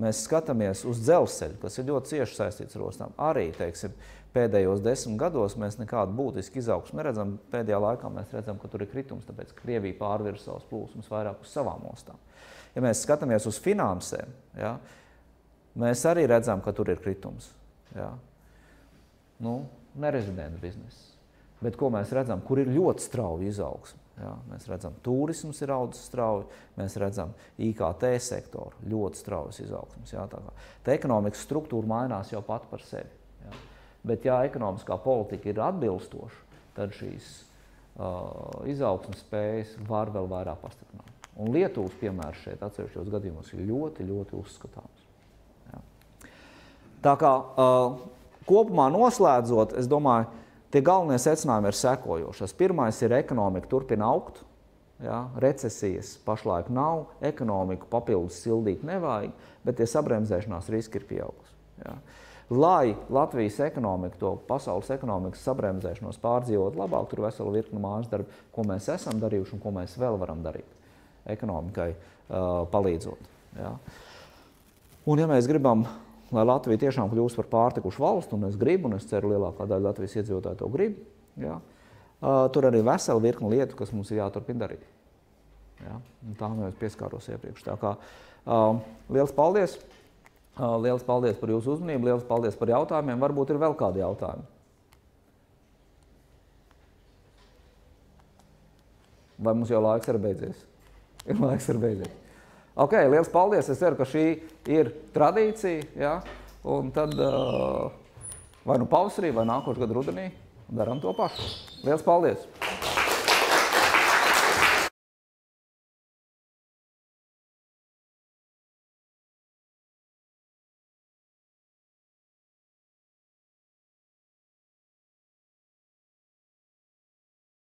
Mēs skatāmies uz dzelzceļu, kas ir ļoti cieši saistīts ar ostām. Arī teiksim, pēdējos desmit gados mēs nekādu būtisku izaugsmu neredzam. Pēdējā laikā mēs redzam, ka tur ir kritums, tāpēc ka Krievija pārvirza savus plūsmas vairāk uz savām ostām. Ja mēs skatāmies uz finansēm, ja, mēs arī redzam, ka tur ir kritums. Ja. Nu, nerezidents bizness. Bet ko mēs redzam, kur ir ļoti strauja izaugsme? Ja, mēs redzam, ka turisms ir audzis strauji, mēs redzam, IKT sektoru ļoti straujas izaugsmes. Ja, tā, tā ekonomikas struktūra mainās jau pat par sevi. Bet, ja ekonomiskā politika ir atbilstoša, tad šīs uh, izaugsmes spējas var vēl vairāk pastiprināt. Un Lietuvas piemērs šeit atsevišķos gadījumos ir ļoti, ļoti uzskatāms. Ja. Tā kā uh, kopumā noslēdzot, es domāju, tie galvenie secinājumi ir sekojošas. Pirmais ir ekonomika turpina augt, ja, recesijas pašlaik nav, ekonomiku papildus sildīt nevajag, bet tie sabremzēšanās riski ir pieaugusi. Ja. Uh, lai Latvijas ekonomika, to pasaules ekonomikas sabremzēšanos pārdzīvot labāk, tur vesela virkne mājas darbu, ko mēs esam darījuši un ko mēs vēl varam darīt ekonomikai uh, palīdzot. Ja. Un ja mēs gribam, lai Latvija tiešām kļūst par pārtikušu valstu, un es gribu, un es ceru, lielākā daļa Latvijas iedzīvotāju to grib, ja, uh, tur arī vesela virkne lietu, kas mums ir jāturpina darīt. Ja. Un tā mēs pieskāros iepriekš. Tā kā uh, liels paldies! Lielas paldies par jūsu uzmanību, liels paldies par jautājumiem. Varbūt ir vēl kādi jautājumi. Vai mums jau laiks ir beidzies? Ir laiks ir beidzies. Ok, liels paldies. Es ceru, ka šī ir tradīcija. Ja? Un tad vai nu pavasarī, vai nākošais gadu rudenī darām to pašu. Liels paldies!